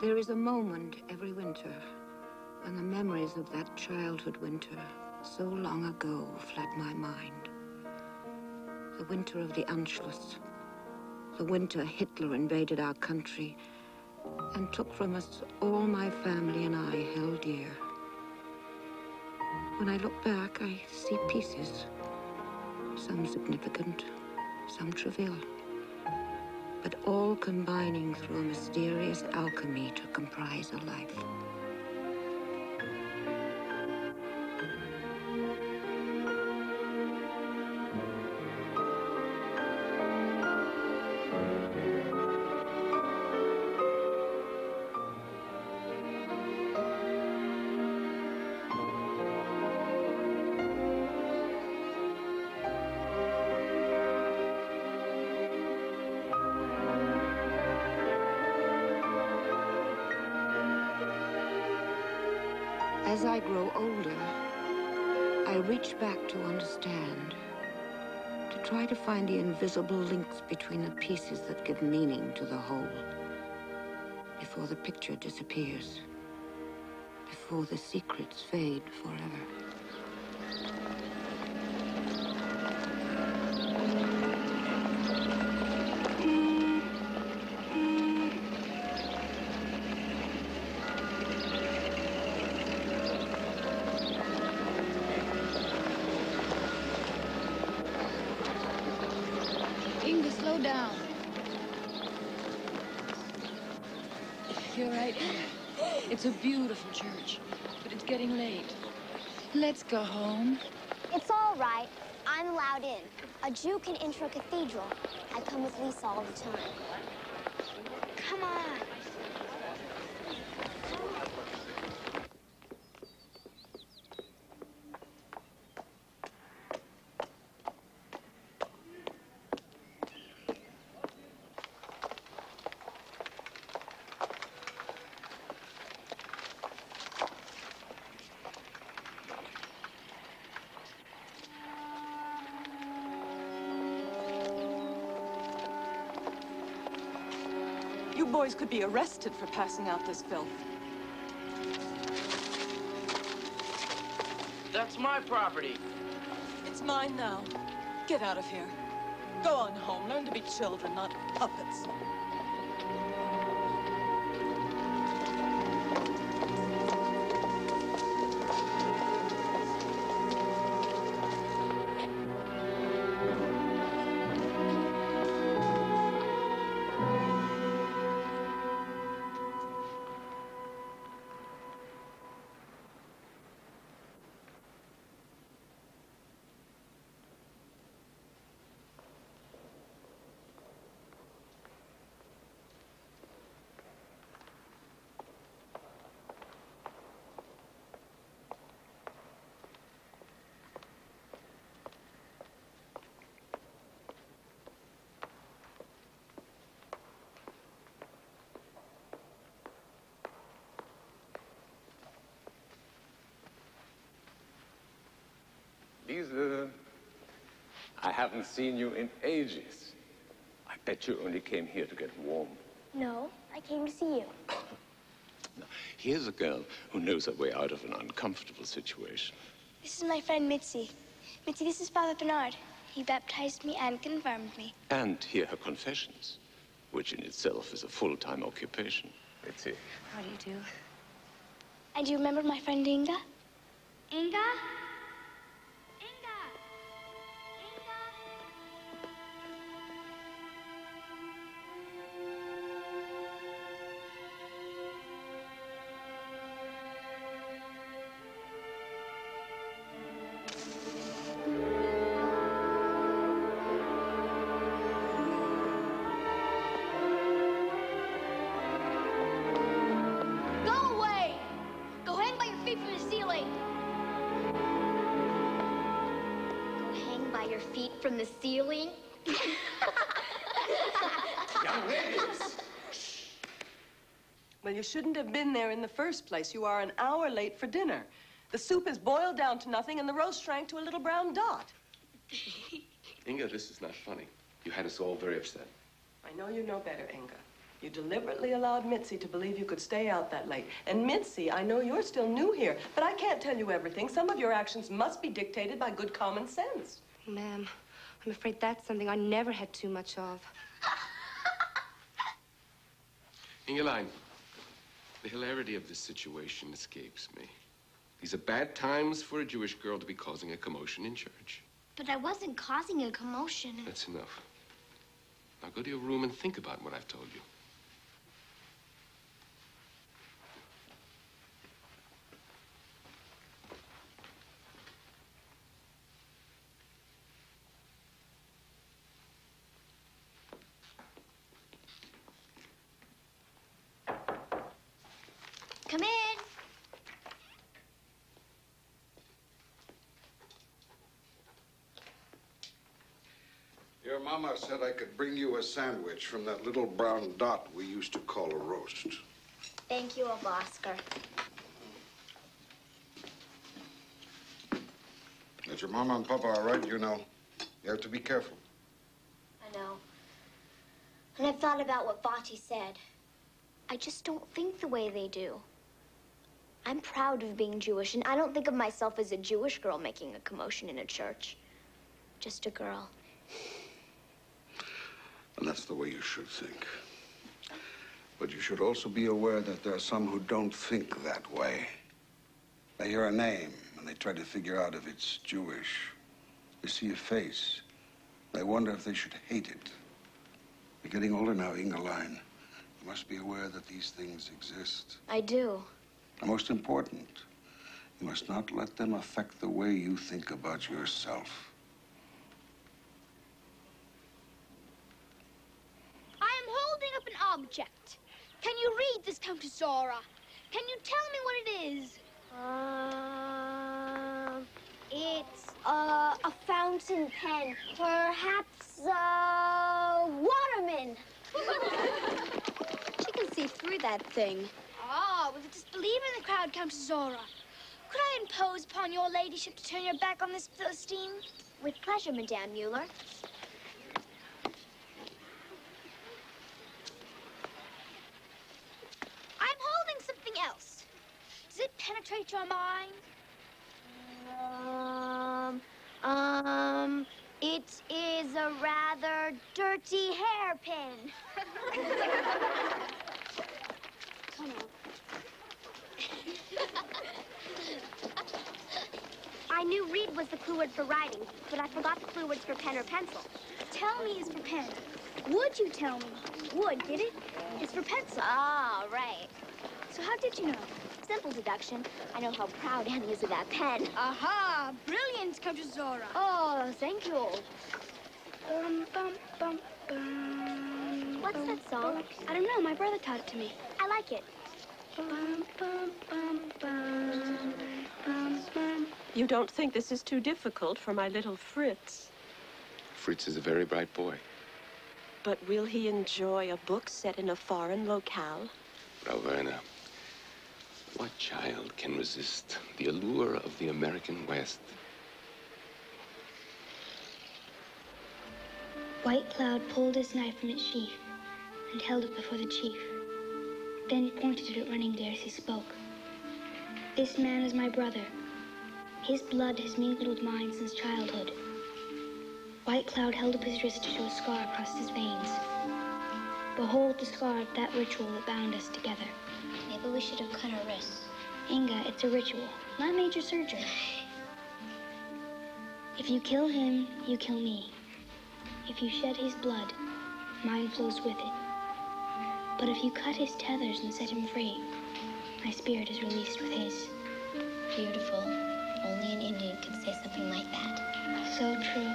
There is a moment every winter when the memories of that childhood winter so long ago flood my mind. The winter of the Anschluss. The winter Hitler invaded our country and took from us all my family and I held dear. When I look back, I see pieces. Some significant, some trivial. But all combining through a mysterious alchemy to comprise a life. Invisible links between the pieces that give meaning to the whole, before the picture disappears, before the secrets fade forever. Let's go home. It's all right. I'm allowed in. A Jew can enter a cathedral. I come with Lise all the time. Be arrested for passing out this filth. That's my property. It's mine now. Get out of here. Go on home. Learn to be children, not puppets. Lise, I haven't seen you in ages. I bet you only came here to get warm. No, I came to see you. Now, here's a girl who knows her way out of an uncomfortable situation. This is my friend Mitzi. Mitzi, this is Father Bernard. He baptized me and confirmed me. And hear her confessions, which in itself is a full-time occupation. Let's. How do you do? And do you remember my friend? Inge? Inge! You shouldn't have been there in the first place. You are an hour late for dinner. The soup is boiled down to nothing, and the roast shrank to a little brown dot. Inge, this is not funny. You had us all very upset. I know you know better, Inge. You deliberately allowed Mitzi to believe you could stay out that late. And Mitzi, I know you're still new here, but I can't tell you everything. Some of your actions must be dictated by good common sense. Ma'am, I'm afraid that's something I never had too much of. Ingeline, the hilarity of this situation escapes me. These are bad times for a Jewish girl to be causing a commotion in church. But I wasn't causing a commotion. That's enough. Now go to your room and think about what I've told you. Come in. Your mama said I could bring you a sandwich from that little brown dot we used to call a roast. Thank you, Uncle Oscar. That your mama and papa are right, you know. You have to be careful. I know. And I've thought about what Vati said. I just don't think the way they do. I'm proud of being Jewish, and I don't think of myself as a Jewish girl making a commotion in a church. Just a girl. And that's the way you should think. But you should also be aware that there are some who don't think that way. They hear a name and they try to figure out if it's Jewish. They see a face. They wonder if they should hate it. You're getting older now, Ingeline. You must be aware that these things exist. I do. And most important, you must not let them affect the way you think about yourself. I am holding up an object. Can you read this, Countess Zora? Can you tell me what it is? Um, it's uh, a fountain pen. Perhaps a waterman. She can see through that thing. Ah, with a disbeliever in the crowd, Countess Zora. Could I impose upon your ladyship to turn your back on this Philistine? With pleasure, Madame Mueller. I'm holding something else. Does it penetrate your mind? Um, um, it is a rather dirty hairpin. Come on. I knew read was the clue word for writing, but I forgot the clue words for pen or pencil. Tell me is for pen. Would you tell me? Would, did it? It's for pencil. Ah, right. So how did you know? Simple deduction. I know how proud Annie is of that pen. Aha! Brilliant, Countess Zora. Oh, thank you. Bum, bum, bum, bum, What's bum, that song? bum. I don't know. My brother taught it to me. I like it. Bum, bum, bum, bum, bum, bum. You don't think this is too difficult for my little Fritz? Fritz is a very bright boy. But will he enjoy a book set in a foreign locale? Frau Werner, what child can resist the allure of the American West? White Cloud pulled his knife from its sheath and held it before the chief. Then he pointed it at Running Deer as he spoke. This man is my brother. His blood has mingled with mine since childhood. White Cloud held up his wrist to show a scar across his veins. Behold the scar of that ritual that bound us together. Maybe we should have cut our wrists. Inge, it's a ritual, not major surgery. If you kill him, you kill me. If you shed his blood, mine flows with it. But if you cut his tethers and set him free, my spirit is released with his. Beautiful. Only an Indian could say something like that. So true.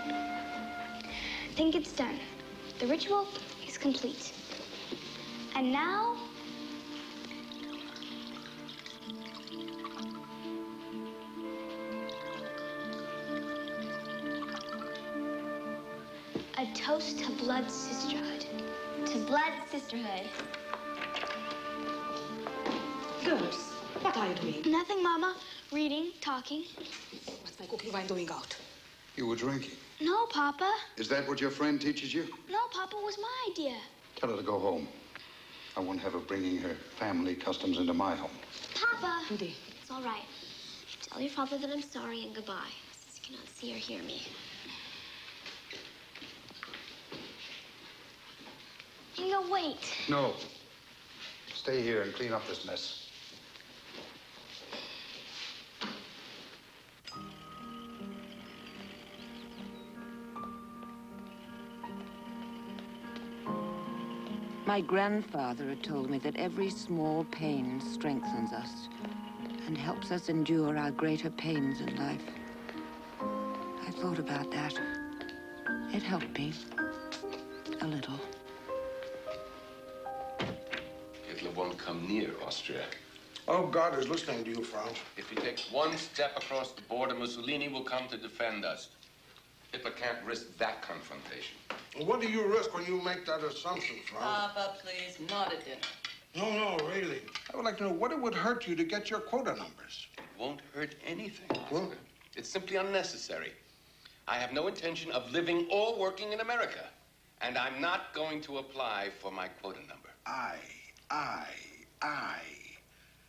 Think it's done. The ritual is complete. And now, toast to blood sisterhood. To blood sisterhood. Girls, what are you doing? Nothing, Mama. Reading, talking. What's my cooking wine doing out? You were drinking. No, Papa. Is that what your friend teaches you? No, Papa it was my idea. Tell her to go home. I won't have her bringing her family customs into my home. Papa! Indy. It's all right. Tell your father that I'm sorry and goodbye, since he cannot see or hear me. Inge, wait. No. Stay here and clean up this mess. My grandfather had told me that every small pain strengthens us and helps us endure our greater pains in life. I thought about that. It helped me. A little. Hitler won't come near Austria. Oh, God is listening to you, Franz. If he takes one step across the border, Mussolini will come to defend us. Hitler can't risk that confrontation. What do you risk when you make that assumption, Franz? Papa, please, not at dinner. No, no, really. I would like to know what it would hurt you to get your quota numbers. It won't hurt anything, Oscar. It's simply unnecessary. I have no intention of living or working in America. And I'm not going to apply for my quota number. I, I, I.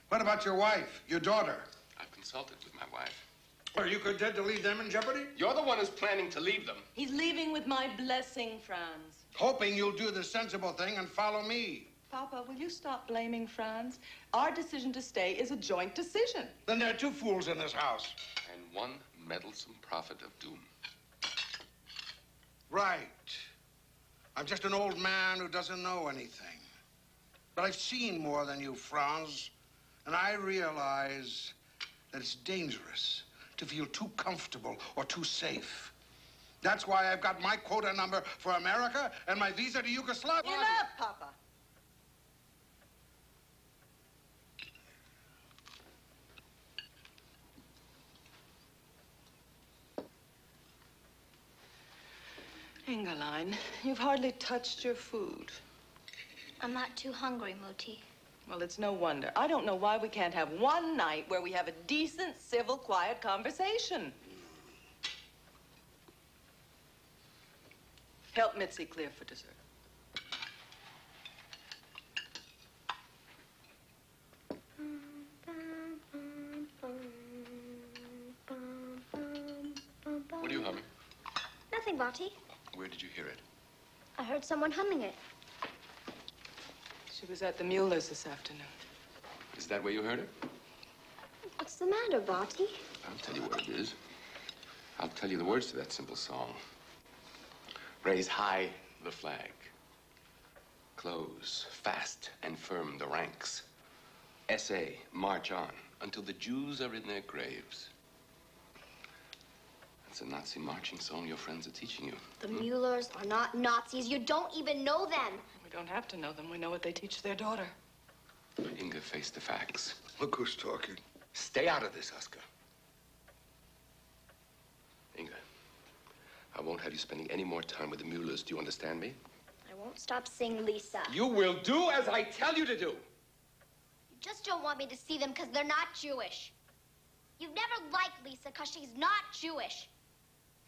What about your wife, your daughter? I've consulted with my wife. Are you content to leave them in jeopardy? You're the one who's planning to leave them. He's leaving with my blessing, Franz. Hoping you'll do the sensible thing and follow me. Papa, will you stop blaming Franz? Our decision to stay is a joint decision. Then there are two fools in this house. And one meddlesome prophet of doom. Right. I'm just an old man who doesn't know anything. But I've seen more than you, Franz. And I realize that it's dangerous to feel too comfortable or too safe. That's why I've got my quota number for America and my visa to Yugoslavia. Enough, Papa. Ingeline, you've hardly touched your food. I'm not too hungry, Muti. Well, it's no wonder. I don't know why we can't have one night where we have a decent, civil, quiet conversation. Help Mitzi clear for dessert. What are you humming? Nothing, Vati. Where did you hear it? I heard someone humming it. She was at the Mueller's this afternoon. Is that where you heard it? What's the matter, Vati? I'll tell you what it is. I'll tell you the words to that simple song. Raise high the flag. Close fast and firm the ranks. SA, march on until the Jews are in their graves. That's a Nazi marching song your friends are teaching you. The Muellers are not Nazis. You don't even know them. We don't have to know them. We know what they teach their daughter. Inge, face the facts. Look who's talking. Stay out of this, Oscar. Inge, I won't have you spending any more time with the Muellers. Do you understand me? I won't stop seeing Lise. You will do as I tell you to do. You just don't want me to see them because they're not Jewish. You've never liked Lise because she's not Jewish.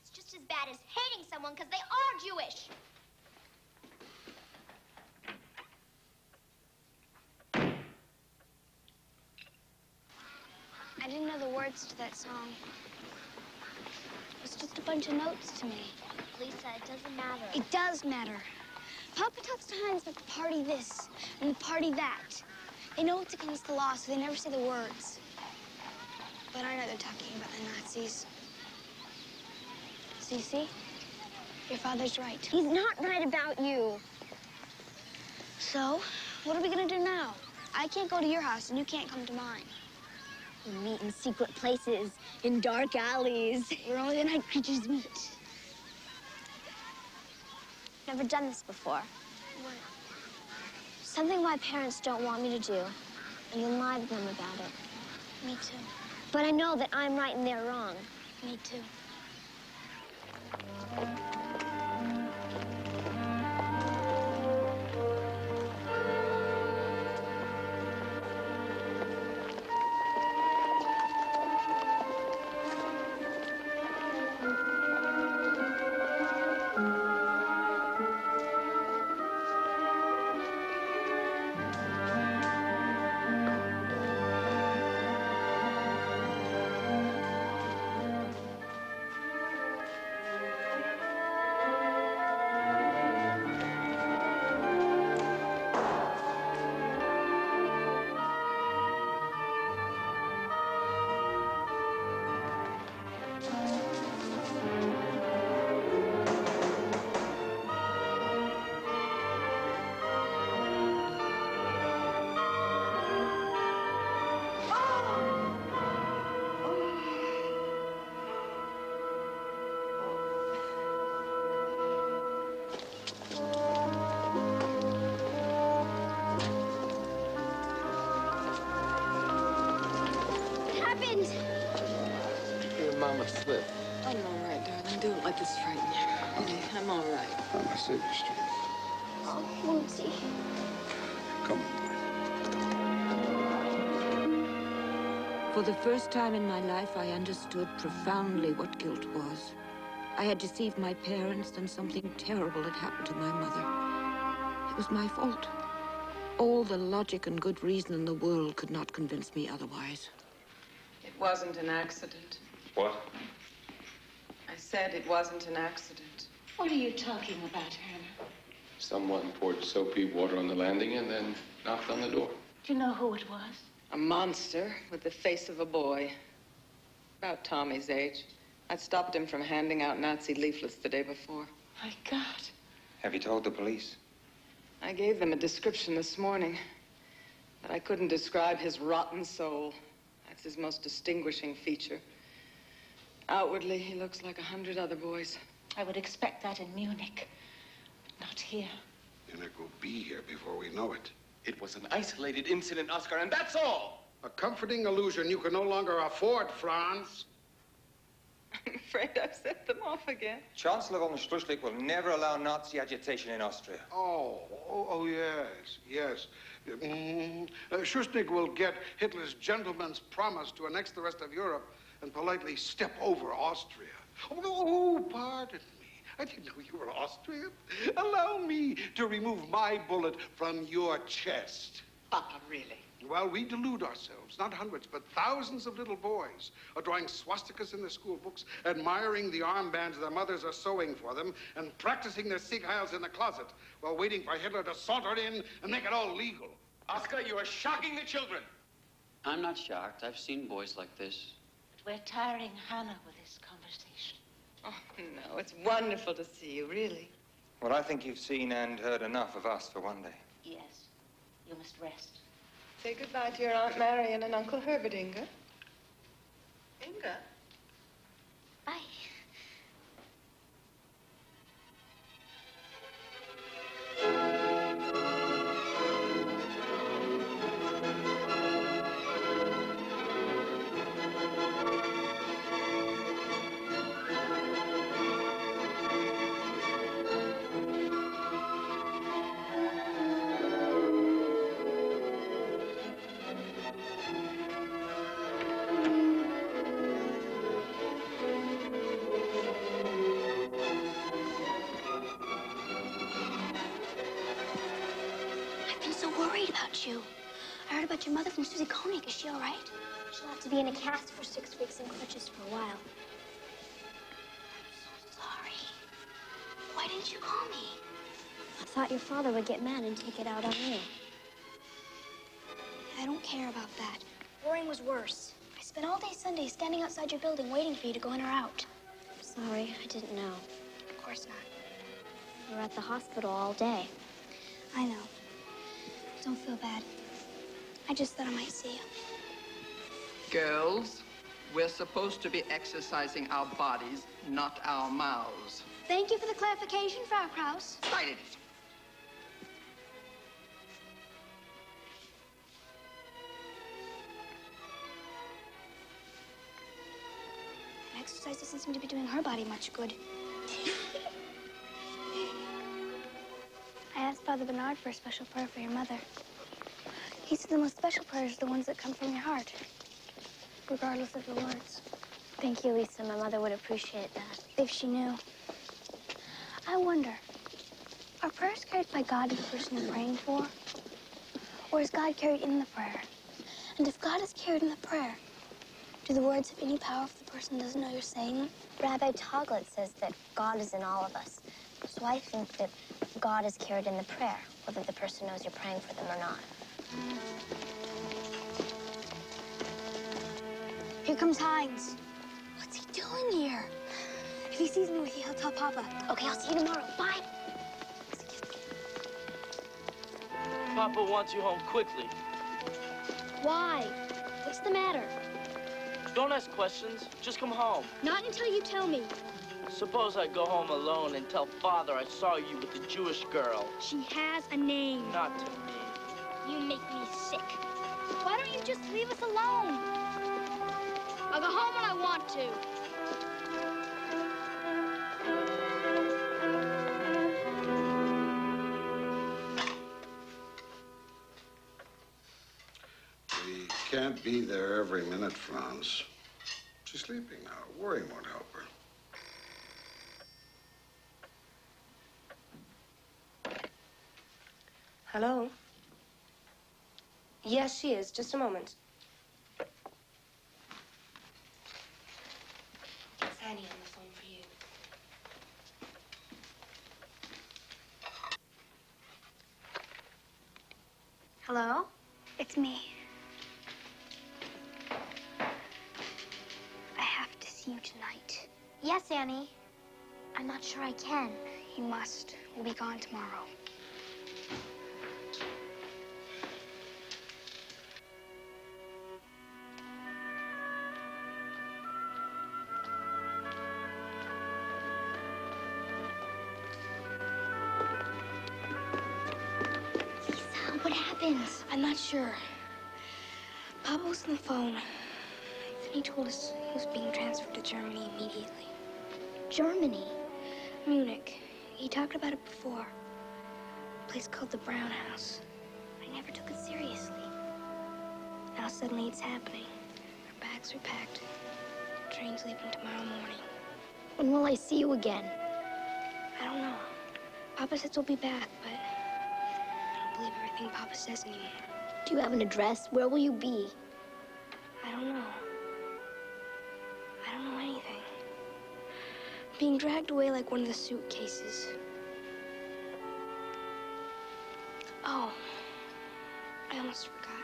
It's just as bad as hating someone because they are Jewish. I didn't know the words to that song. It was just a bunch of notes to me. Lise, it doesn't matter. It does matter. Papa talks to Heinz about the party this and the party that. They know it's against the law, so they never say the words. But I know they're talking about the Nazis. So you see? Your father's right. He's not right about you. So, what are we gonna do now? I can't go to your house and you can't come to mine. We meet in secret places, in dark alleys. Where only the night creatures meet. Never done this before. What? Something my parents don't want me to do, and then lie to them about it. Me too. But I know that I'm right and they're wrong. Me too. Let this frighten you. Really, I'm all right. On my City Street. Oh, Lucy. Come For the first time in my life, I understood profoundly what guilt was. I had deceived my parents, and something terrible had happened to my mother. It was my fault. All the logic and good reason in the world could not convince me otherwise. It wasn't an accident. What? I said it wasn't an accident. What are you talking about, Hannah? Someone poured soapy water on the landing and then knocked on the door. Do you know who it was? A monster with the face of a boy. About Tommy's age. I'd stopped him from handing out Nazi leaflets the day before. My God. Have you told the police? I gave them a description this morning, but I couldn't describe his rotten soul. That's his most distinguishing feature. Outwardly, he looks like a hundred other boys. I would expect that in Munich, but not here. Munich will be here before we know it. It was an isolated incident, Oscar, and that's all. A comforting illusion you can no longer afford, Franz. I'm afraid I've set them off again. Chancellor von Schuschnigg will never allow Nazi agitation in Austria. Oh, oh, oh yes, yes. Mm, uh, Schuschnigg will get Hitler's gentleman's promise to annex the rest of Europe and politely step over Austria. Oh, oh, pardon me. I didn't know you were Austrian. Allow me to remove my bullet from your chest. Papa, really? Well, we delude ourselves. Not hundreds, but thousands of little boys are drawing swastikas in their school books, admiring the armbands their mothers are sewing for them, and practicing their Sieg Heils in the closet while waiting for Hitler to saunter in and make it all legal. Oscar, you are shocking the children. I'm not shocked. I've seen boys like this. But we're tiring Hannah with this conversation. Oh, no, it's wonderful to see you, really. Well, I think you've seen and heard enough of us for one day. Yes. You must rest. Say goodbye to your Aunt Marion and Uncle Herbert, Inge. Inge? Thought your father would get mad and take it out on you. I don't care about that. Worrying was worse. I spent all day Sunday standing outside your building waiting for you to go in or out. I'm sorry, I didn't know. Of course not. We were at the hospital all day. I know. Don't feel bad. I just thought I might see you. Girls, we're supposed to be exercising our bodies, not our mouths. Thank you for the clarification, Frau Kraus. Fight Exercise doesn't seem to be doing her body much good. I asked Father Bernard for a special prayer for your mother. He said the most special prayers are the ones that come from your heart, regardless of the words. Thank you, Lise. My mother would appreciate that. If she knew. I wonder, are prayers carried by God to the person you're praying for? Or is God carried in the prayer? And if God is carried in the prayer, do the words have any power if the person doesn't know you're saying them? Rabbi Toglet says that God is in all of us. So I think that God is carried in the prayer, whether the person knows you're praying for them or not. Here comes Heinz. What's he doing here? If he sees me with you, he'll tell Papa. Okay, I'll see you tomorrow. Bye. Papa wants you home quickly. Why? What's the matter? Don't ask questions. Just come home. Not until you tell me. Suppose I go home alone and tell Father I saw you with the Jewish girl. She has a name. Not to me. You make me sick. Why don't you just leave us alone? I'll go home when I want to. Be there every minute, Franz. She's sleeping now. Worrying won't help her. Hello? Yes, she is. Just a moment. It's Annie on the phone for you. Hello? It's me. See you tonight. Yes, Annie. I'm not sure I can. You must. We'll be gone tomorrow. Lise, what happened? I'm not sure. Was on the phone. He told us he was being transferred to Germany immediately. Germany? Munich. He talked about it before. A place called the Brown House. I never took it seriously. Now suddenly it's happening. Our bags are packed. Train's leaving tomorrow morning. When will I see you again? I don't know. Papa says we'll be back, but I don't believe everything Papa says anymore. Do you have an address? Where will you be? I don't know. Being dragged away like one of the suitcases. Oh, I almost forgot.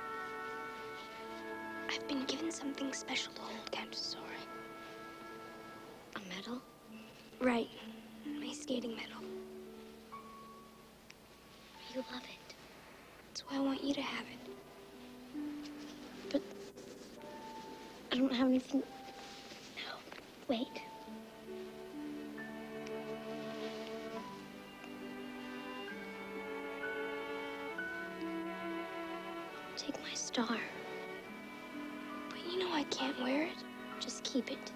I've been given something special to hold, Countess Zora. A medal? Right, my skating medal. You love it. That's why I want you to have it. But I don't have anything. No, wait. Star. But you know I can't wear it. Just keep it.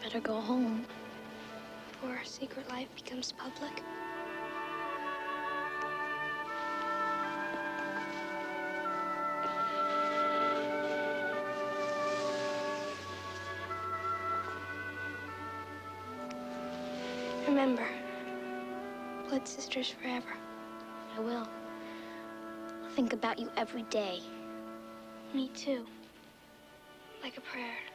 Better go home. Before our secret life becomes public. Remember, blood sisters forever. I will. Think about you every day. Me too. Like a prayer.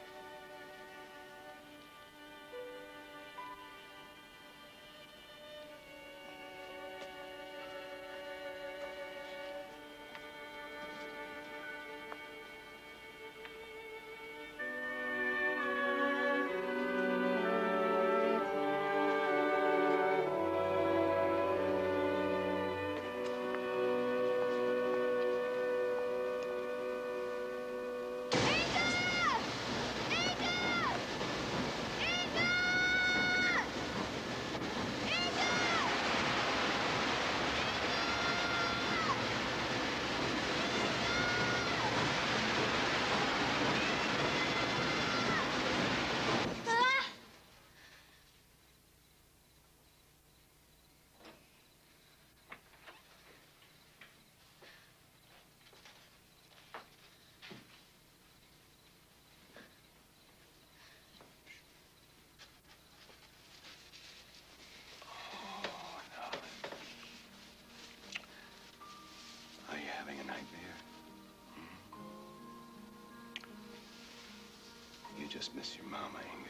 Just miss your mama, Inge.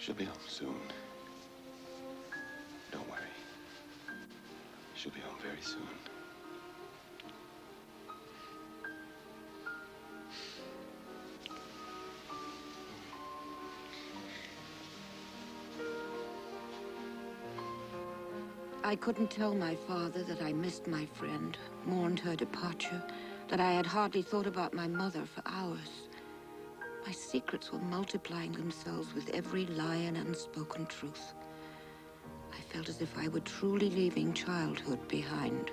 She'll be home soon. Don't worry. She'll be home very soon. I couldn't tell my father that I missed my friend, mourned her departure, that I had hardly thought about my mother for hours. My secrets were multiplying themselves with every lie and unspoken truth. I felt as if I were truly leaving childhood behind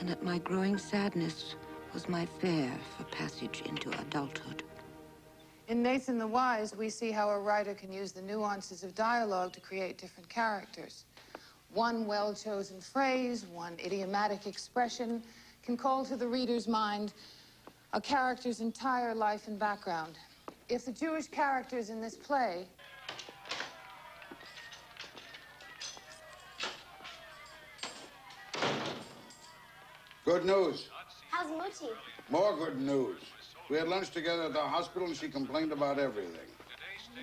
and that my growing sadness was my fare for passage into adulthood. In Nathan the Wise, we see how a writer can use the nuances of dialogue to create different characters. One well-chosen phrase, one idiomatic expression can call to the reader's mind a character's entire life and background. If the Jewish characters in this play Good news. How's Muti? More good news. We had lunch together at the hospital and she complained about everything.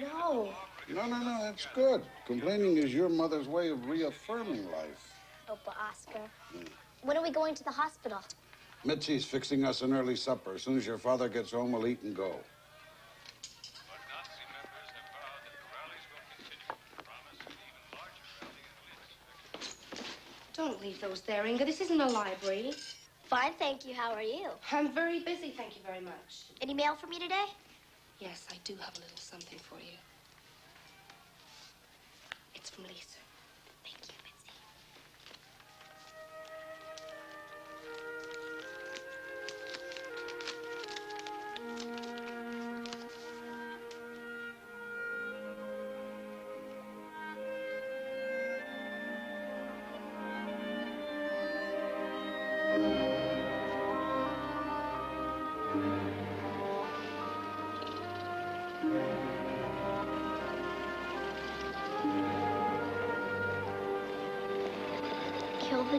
No. No, no, no, that's good. Complaining is your mother's way of reaffirming life. Opa Oscar. Hmm. When are we going to the hospital? Mitzi's fixing us an early supper. As soon as your father gets home, we'll eat and go. Don't leave those there, Inge. This isn't a library. Fine, thank you. How are you? I'm very busy, thank you very much. Any mail for me today? Yes, I do have a little something for you. It's from Lise.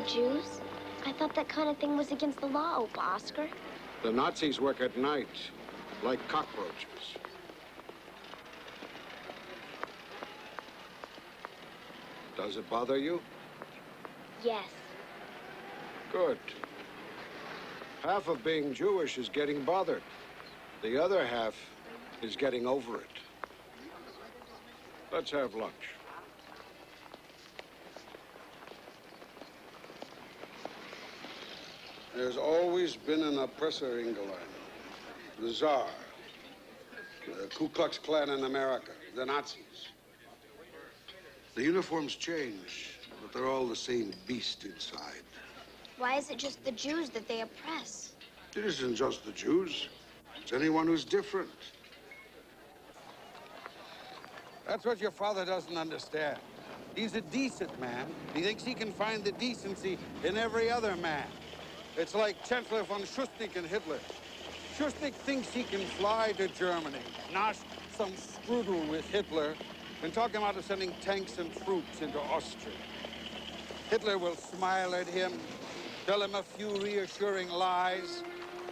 The Jews? I thought that kind of thing was against the law, Opa Oscar. The Nazis work at night, like cockroaches. Does it bother you? Yes. Good. Half of being Jewish is getting bothered. The other half is getting over it. Let's have lunch. There's always been an oppressor, Ingeline. The Tsar. The Ku Klux Klan in America. The Nazis. The uniforms change, but they're all the same beast inside. Why is it just the Jews that they oppress? It isn't just the Jews. It's anyone who's different. That's what your father doesn't understand. He's a decent man. He thinks he can find the decency in every other man. It's like Chancellor von Schuschnigg and Hitler. Schuschnigg thinks he can fly to Germany, nosh some strudel with Hitler, and talk him out of sending tanks and troops into Austria. Hitler will smile at him, tell him a few reassuring lies,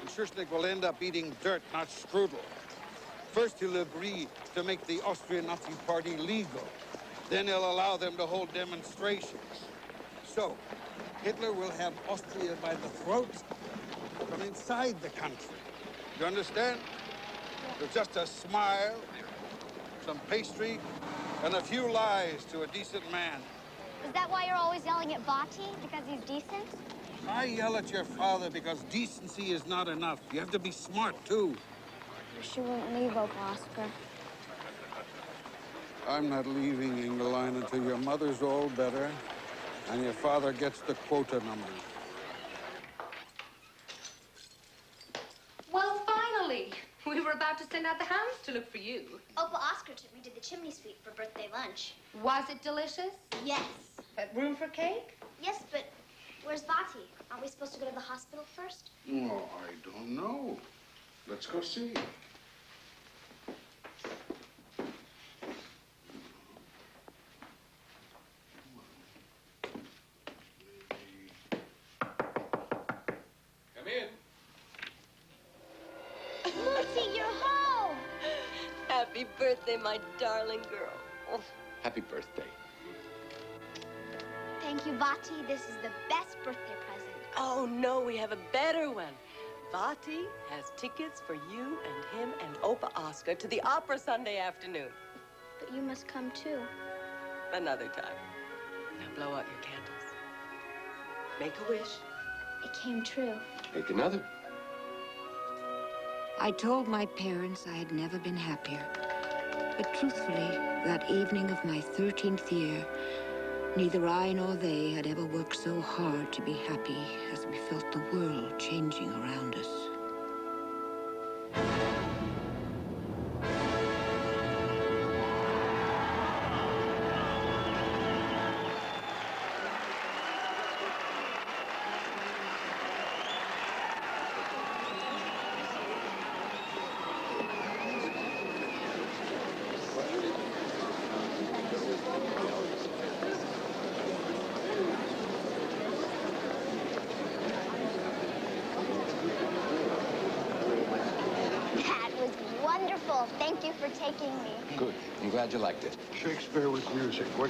and Schuschnigg will end up eating dirt, not strudel. First, he'll agree to make the Austrian Nazi Party legal. Then he'll allow them to hold demonstrations. So, Hitler will have Austria by the throat from inside the country. You understand? With just a smile, some pastry, and a few lies to a decent man. Is that why you're always yelling at Vati? Because he's decent? I yell at your father because decency is not enough. You have to be smart, too. Wish you wouldn't leave, Opa Oscar. I'm not leaving Ingeline until your mother's all better and your father gets the quota number. Well, finally. We were about to send out the hounds to look for you. Oh, Opa Oscar took me to the chimney sweep for birthday lunch. Was it delicious? Yes. Had room for cake? Yes, but where's Vati? Aren't we supposed to go to the hospital first? Oh, I don't know. Let's go see. Birthday, my darling girl. Oh, Happy birthday. Thank you, Vati. This is the best birthday present. Oh, no, we have a better one. Vati has tickets for you and him and Opa Oscar to the opera Sunday afternoon. But you must come too. Another time. Now blow out your candles. Make a wish. It came true. Make another. I told my parents I had never been happier. But truthfully, that evening of my 13th year, Neither I nor they had ever worked so hard to be happy as we felt the world changing around us.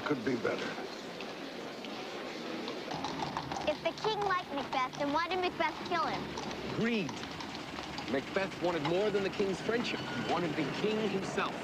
Could be better? If the king liked Macbeth, then why did Macbeth kill him? Greed. Macbeth wanted more than the king's friendship. He wanted the king himself.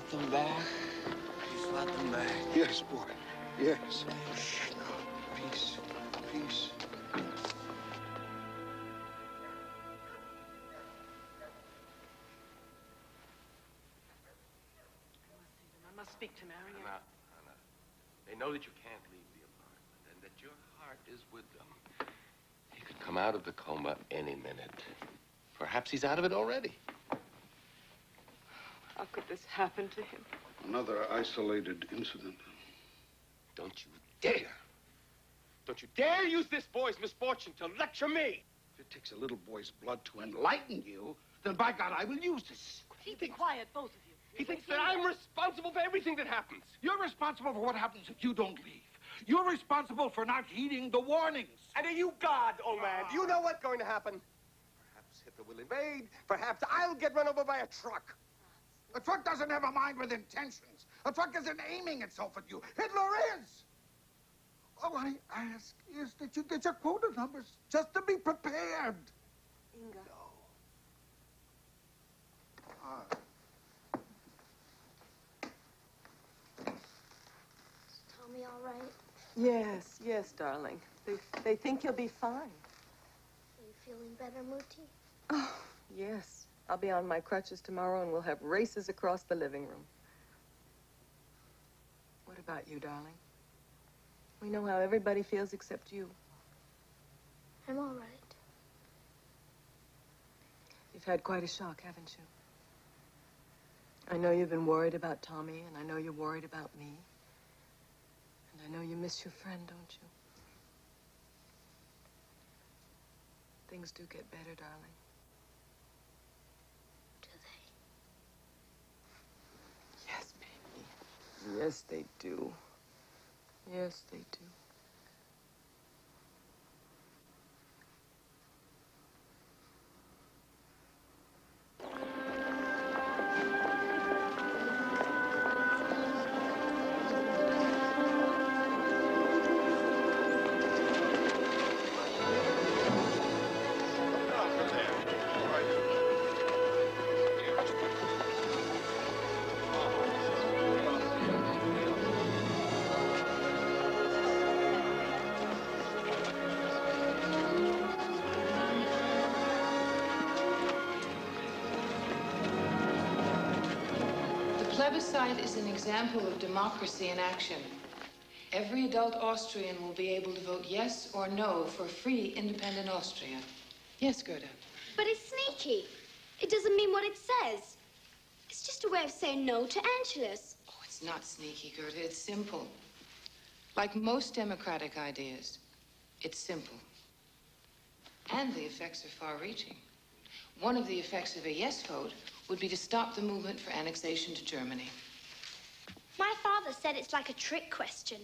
We fought them back. We fought them back. Yes, boy. Yes. Shh, now. Peace. Peace. I must speak to Marion. Anna, Anna, they know that you can't leave the apartment and that your heart is with them. He could come out of the coma any minute. Perhaps he's out of it already. How could this happen to him? Another isolated incident. Don't you dare! Don't you dare use this boy's misfortune to lecture me! If it takes a little boy's blood to enlighten you, then by God, I will use this. Keep it quiet, both of you. He thinks that I'm responsible for everything that happens. You're responsible for what happens if you don't leave. You're responsible for not heeding the warnings. And are you God, old man? Do you ah. know what's going to happen? Perhaps Hitler will invade. Perhaps I'll get run over by a truck. A truck doesn't have a mind with intentions. A truck isn't aiming itself at you. Hitler is. All I ask is that you get your quota numbers just to be prepared. Inge. Ah. Is Tommy all right? Yes, yes, darling. They, they think you'll be fine. Are you feeling better, Muti? Oh, yes. I'll be on my crutches tomorrow and we'll have races across the living room. What about you, darling? We know how everybody feels except you. I'm all right. You've had quite a shock, haven't you? I know you've been worried about Tommy, and I know you're worried about me. And I know you miss your friend, don't you? Things do get better, darling. Do Yes, baby. Yes, they do. Yes, they do. Plebiscite is an example of democracy in action. Every adult Austrian will be able to vote yes or no for free, independent Austria. Yes, Gerda. But it's sneaky. It doesn't mean what it says. It's just a way of saying no to Anschluss. Oh, it's not sneaky, Gerda. It's simple. Like most democratic ideas, it's simple. And the effects are far reaching. One of the effects of a yes vote would be to stop the movement for annexation to Germany. My father said it's like a trick question.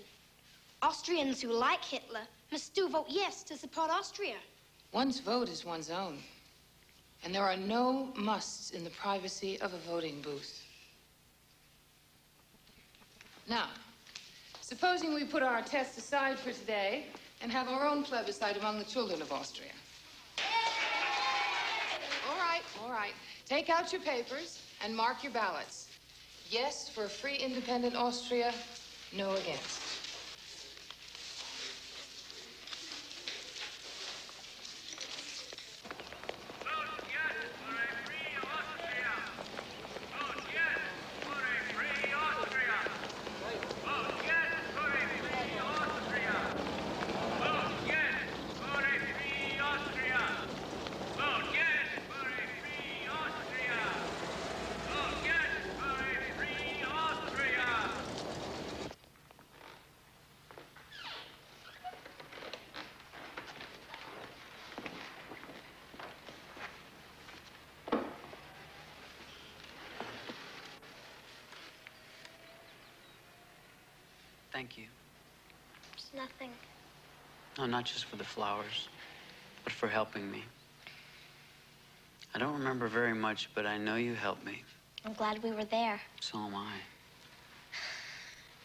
Austrians who like Hitler must still vote yes to support Austria. One's vote is one's own. And there are no musts in the privacy of a voting booth. Now, supposing we put our tests aside for today and have our own plebiscite among the children of Austria. All right, all right. Take out your papers and mark your ballots. Yes for free independent Austria, no against. Thank you. It's nothing. No, not just for the flowers, but for helping me. I don't remember very much, but I know you helped me. I'm glad we were there. So am I.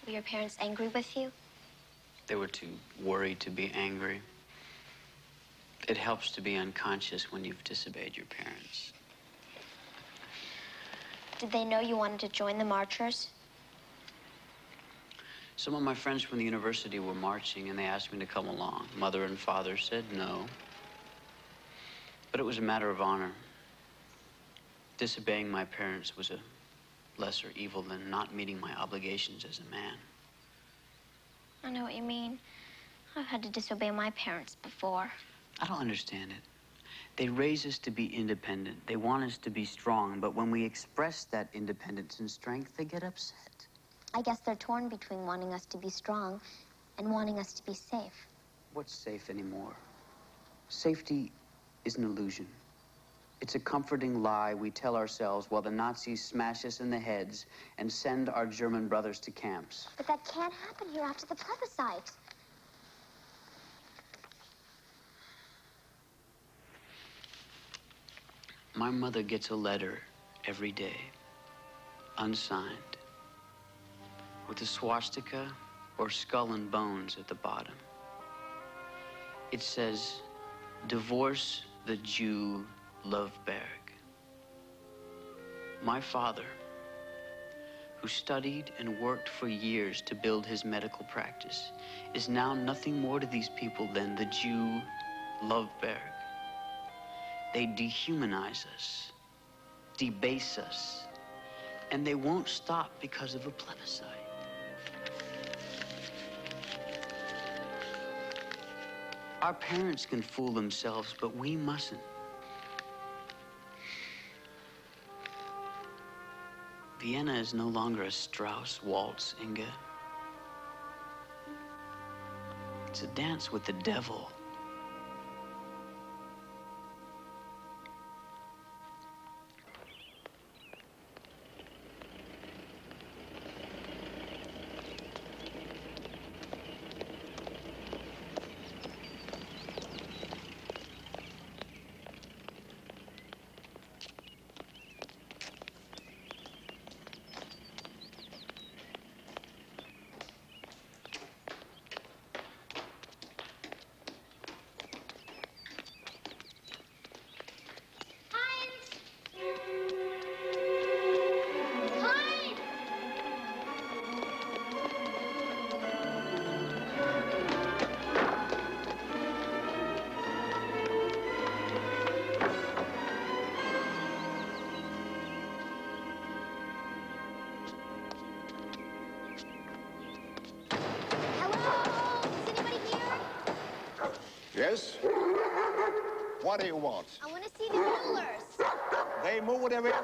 Were your parents angry with you? They were too worried to be angry. It helps to be unconscious when you've disobeyed your parents. Did they know you wanted to join the marchers? Some of my friends from the university were marching and they asked me to come along. Mother and father said no. But it was a matter of honor. Disobeying my parents was a lesser evil than not meeting my obligations as a man. I know what you mean. I've had to disobey my parents before. I don't understand it. They raise us to be independent. They want us to be strong, but when we express that independence and strength, they get upset. I guess they're torn between wanting us to be strong and wanting us to be safe. What's safe anymore? Safety is an illusion. It's a comforting lie we tell ourselves while the Nazis smash us in the heads and send our German brothers to camps. But that can't happen here after the plebiscite. My mother gets a letter every day, unsigned, with a swastika or skull and bones at the bottom. It says, Divorce the Jew Loveberg. My father, who studied and worked for years to build his medical practice, is now nothing more to these people than the Jew Loveberg. They dehumanize us, debase us, and they won't stop because of a plebiscite. Our parents can fool themselves, but we mustn't. Vienna is no longer a Strauss waltz, Inge. It's a dance with the devil.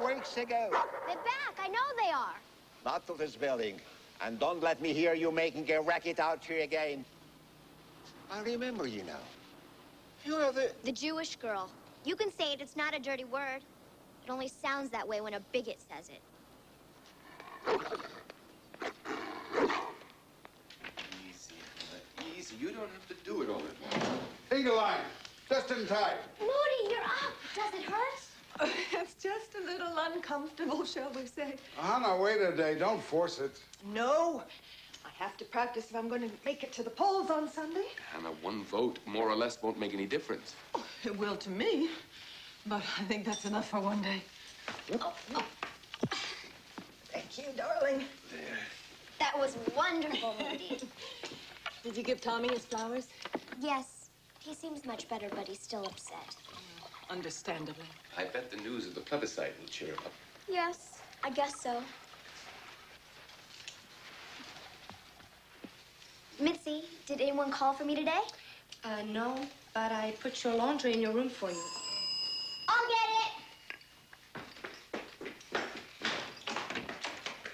Weeks ago. They're back. I know they are. Not to this building. And don't let me hear you making a racket out here again. I remember you now. You're the... The Jewish girl. You can say it. It's not a dirty word. It only sounds that way when a bigot says it. Easy, easy. You don't have to do it all at once. Eagle line, just in time. Muti, you're up. Does it hurt? it's just a little uncomfortable, shall we say. Hannah, wait a day. Don't force it. No. I have to practice if I'm going to make it to the polls on Sunday. Hannah, one vote, more or less, won't make any difference. Oh, it will to me, but I think that's enough for one day. Oh, oh. Thank you, darling. That was wonderful, Muti. Did you give Tommy his flowers? yes. He seems much better, but he's still upset. Understandably. I bet the news of the plebiscite will cheer him up. Yes, I guess so. Mitzi, did anyone call for me today? Uh, no, but I put your laundry in your room for you. I'll get it.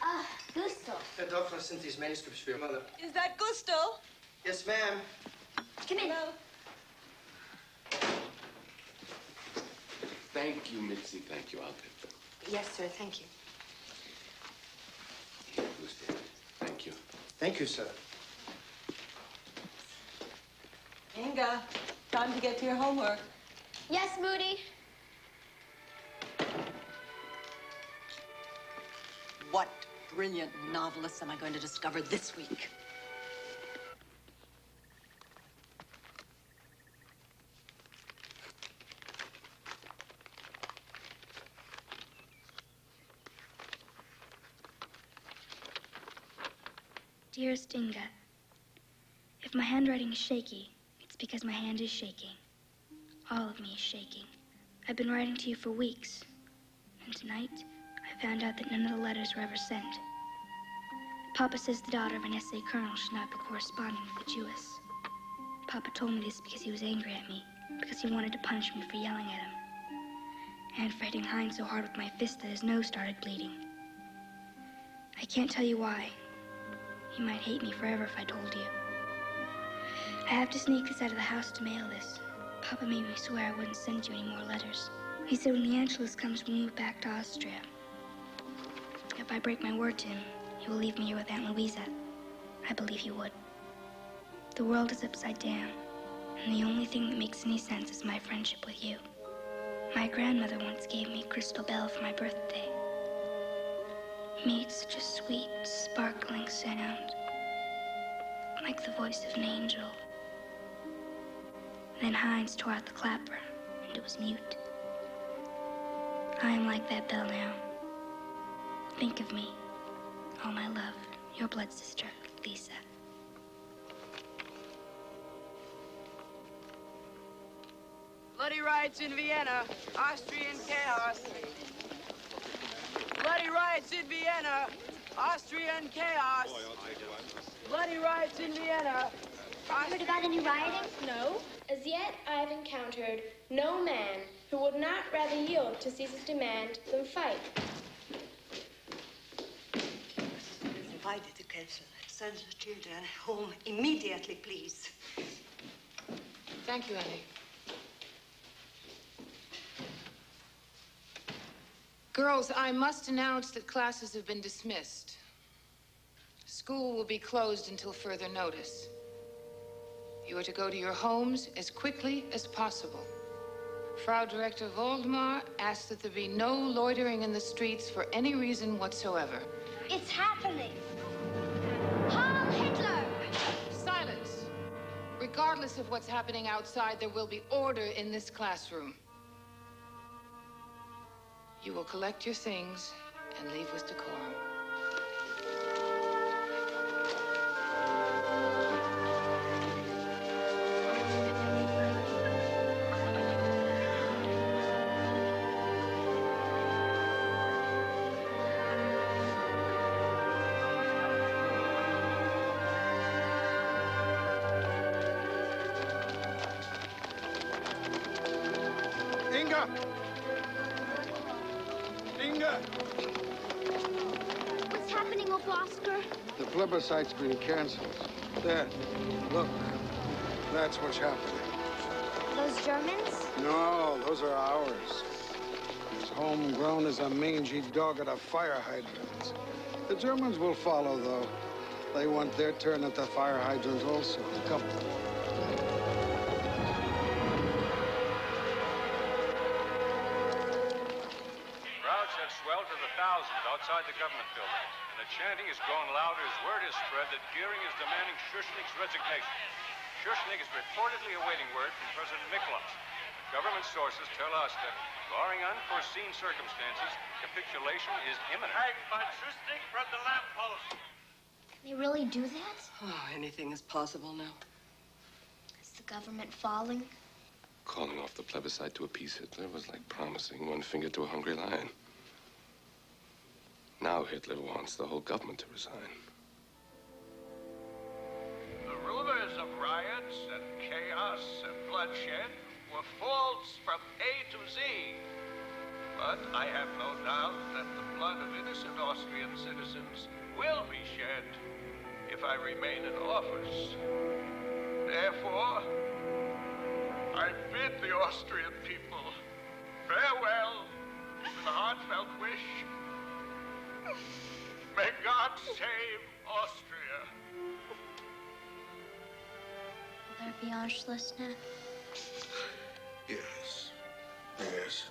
Ah, Gusto. The doctor sent these manuscripts for your mother. Is that Gusto? Yes, ma'am. Come in. Thank you, Mitzi. Thank you. I'll take them. Yes, sir, thank you. Here, Gustav. Thank you. Thank you, sir. Inge, time to get to your homework. Yes, Muti. What brilliant novelists am I going to discover this week? Dearest Inge, if my handwriting is shaky, it's because my hand is shaking. All of me is shaking. I've been writing to you for weeks, and tonight I found out that none of the letters were ever sent. Papa says the daughter of an SA colonel should not be corresponding with a Jewess. Papa told me this because he was angry at me, because he wanted to punish me for yelling at him, and for hitting Heinz so hard with my fist that his nose started bleeding. I can't tell you why. He might hate me forever if I told you. I have to sneak this out of the house to mail this. Papa made me swear I wouldn't send you any more letters. He said when the Anschluss comes, we'll move back to Austria. If I break my word to him, he will leave me here with Aunt Louisa. I believe he would. The world is upside down, and the only thing that makes any sense is my friendship with you. My grandmother once gave me a crystal bell for my birthday. Made such a sweet, sparkling sound, like the voice of an angel. Then Heinz tore out the clapper, and it was mute. I am like that bell now. Think of me. All my love, your blood sister, Lise. Bloody riots in Vienna. Austrian chaos. Bloody riots in Vienna. Austrian chaos. Bloody riots in Vienna. Heard about any rioting? No. As yet, I have encountered no man who would not rather yield to Caesar's demand than fight. decided to cancel. Send the children home immediately, please. Thank you, Annie. Girls, I must announce that classes have been dismissed. School will be closed until further notice. You are to go to your homes as quickly as possible. Frau Director Voldemar asks that there be no loitering in the streets for any reason whatsoever. It's happening. Heil Hitler! Silence! Regardless of what's happening outside, there will be order in this classroom. You will collect your things and leave with decorum. Plebiscite's been canceled. There. Look. That's what's happening. Those Germans? No, those are ours. As homegrown as a mangy dog at a fire hydrant. The Germans will follow, though. They want their turn at the fire hydrant also. Come. Spread that Göring is demanding Schuschnigg's resignation. Schuschnigg is reportedly awaiting word from President Miklas. Government sources tell us that, barring unforeseen circumstances, capitulation is imminent. But Schuschnigg from the lamppost. Can they really do that? Oh, anything is possible now. Is the government falling? Calling off the plebiscite to appease Hitler was like promising one finger to a hungry lion. Now Hitler wants the whole government to resign. Riots and chaos and bloodshed were false from A to Z. But I have no doubt that the blood of innocent Austrian citizens will be shed if I remain in office. Therefore, I bid the Austrian people farewell with a heartfelt wish. May God save Austria. Will there be Anschluss? Yes. Yes.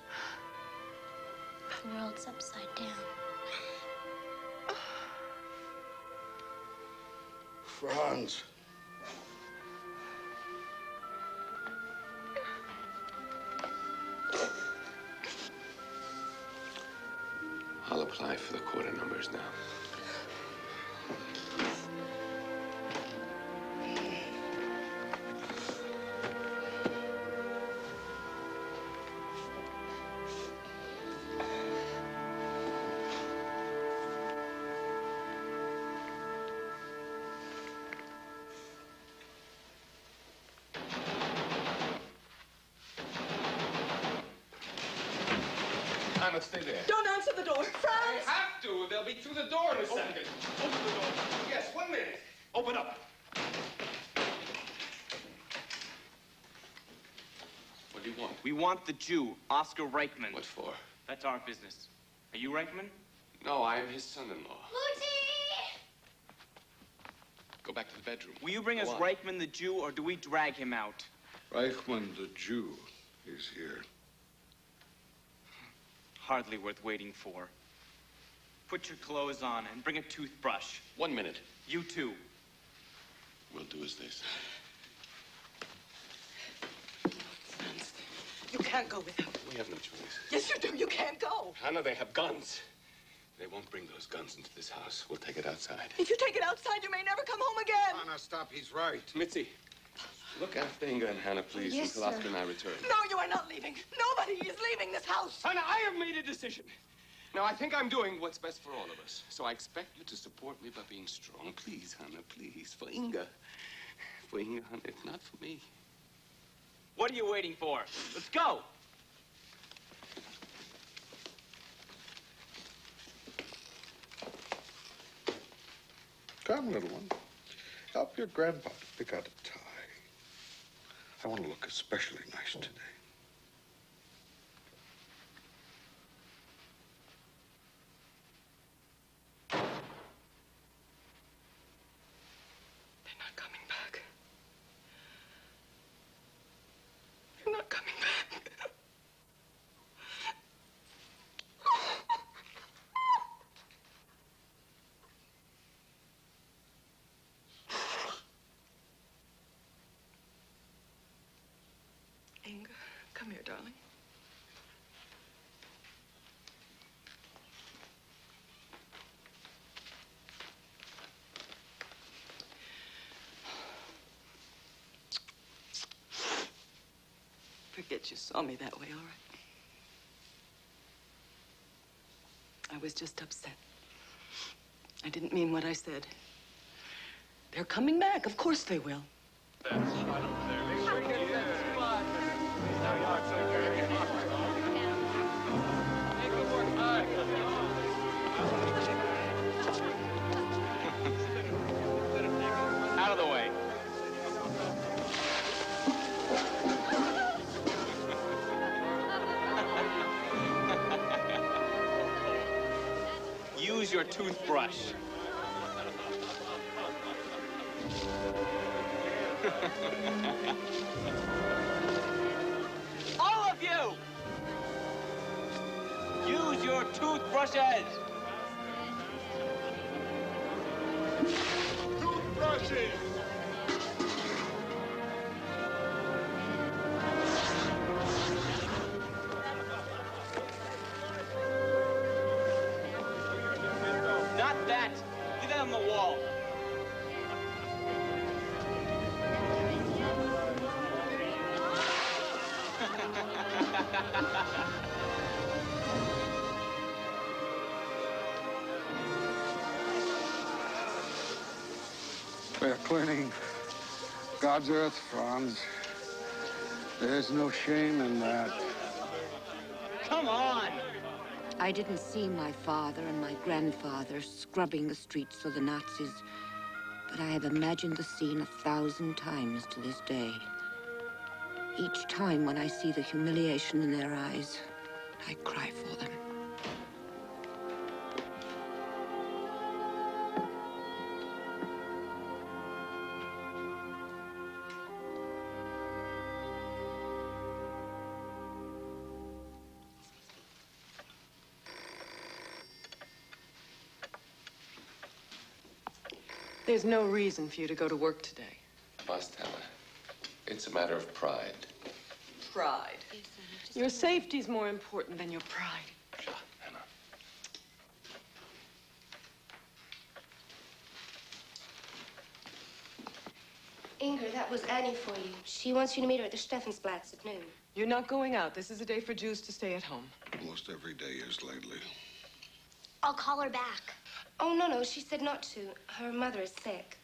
The world's upside down. Franz. I'll apply for the quota numbers now. Anna, stay there. Don't answer the door. Franz! I have to. They'll be through the door in a second. Open the door. Yes, one minute. Open up. What do you want? We want the Jew, Oscar Reichman. What for? That's our business. Are you Reichman? No, I am his son-in-law. Muti! Go back to the bedroom. Will you bring Go us on. Reichman the Jew, or do we drag him out? Reichman the Jew is here. Hardly worth waiting for. Put your clothes on and bring a toothbrush. One minute. You too. We'll do as they say. You can't go with him. We have no choice. Yes, you do. You can't go. Hannah, they have guns. They won't bring those guns into this house. We'll take it outside. If you take it outside, you may never come home again. Anna, stop. He's right. Mitzi, look after Inge and Hannah, please, Yes, until sir. Oscar and I return. No, you are not leaving. Nobody is leaving this house. Hannah, I have made a decision. Now, I think I'm doing what's best for all of us. So I expect you to support me by being strong. Please, Hannah, please. For Inge. For Inge, Hannah, if not for me. What are you waiting for? Let's go. Come, little one. Help your grandpa to pick out a tie. I want to look especially nice today. Forget you saw me that way, all right? I was just upset. I didn't mean what I said. They're coming back. Of course they will. Out your toothbrush. All of you! Use your toothbrushes! Toothbrushes! We're cleaning God's earth, Franz. There's no shame in that. Come on! I didn't see my father and my grandfather scrubbing the streets for the Nazis, but I have imagined the scene a thousand times to this day. Each time when I see the humiliation in their eyes, I cry for them. There's no reason for you to go to work today. Marstella, it's a matter of pride. Pride. Your safety's more important than your pride. Hannah. Inge, that was Annie for you. She wants you to meet her at the Stephansplatz at noon. You're not going out. This is a day for Jews to stay at home. Most every day is lately. I'll call her back. Oh, no, no. She said not to. Her mother is sick.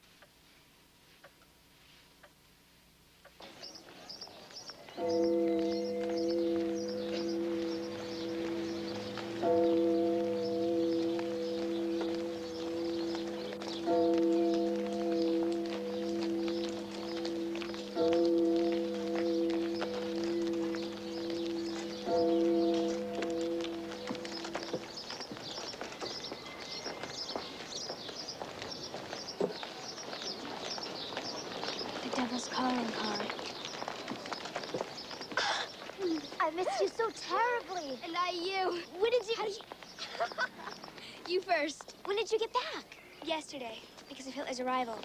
Yesterday, because of Hitler's arrival.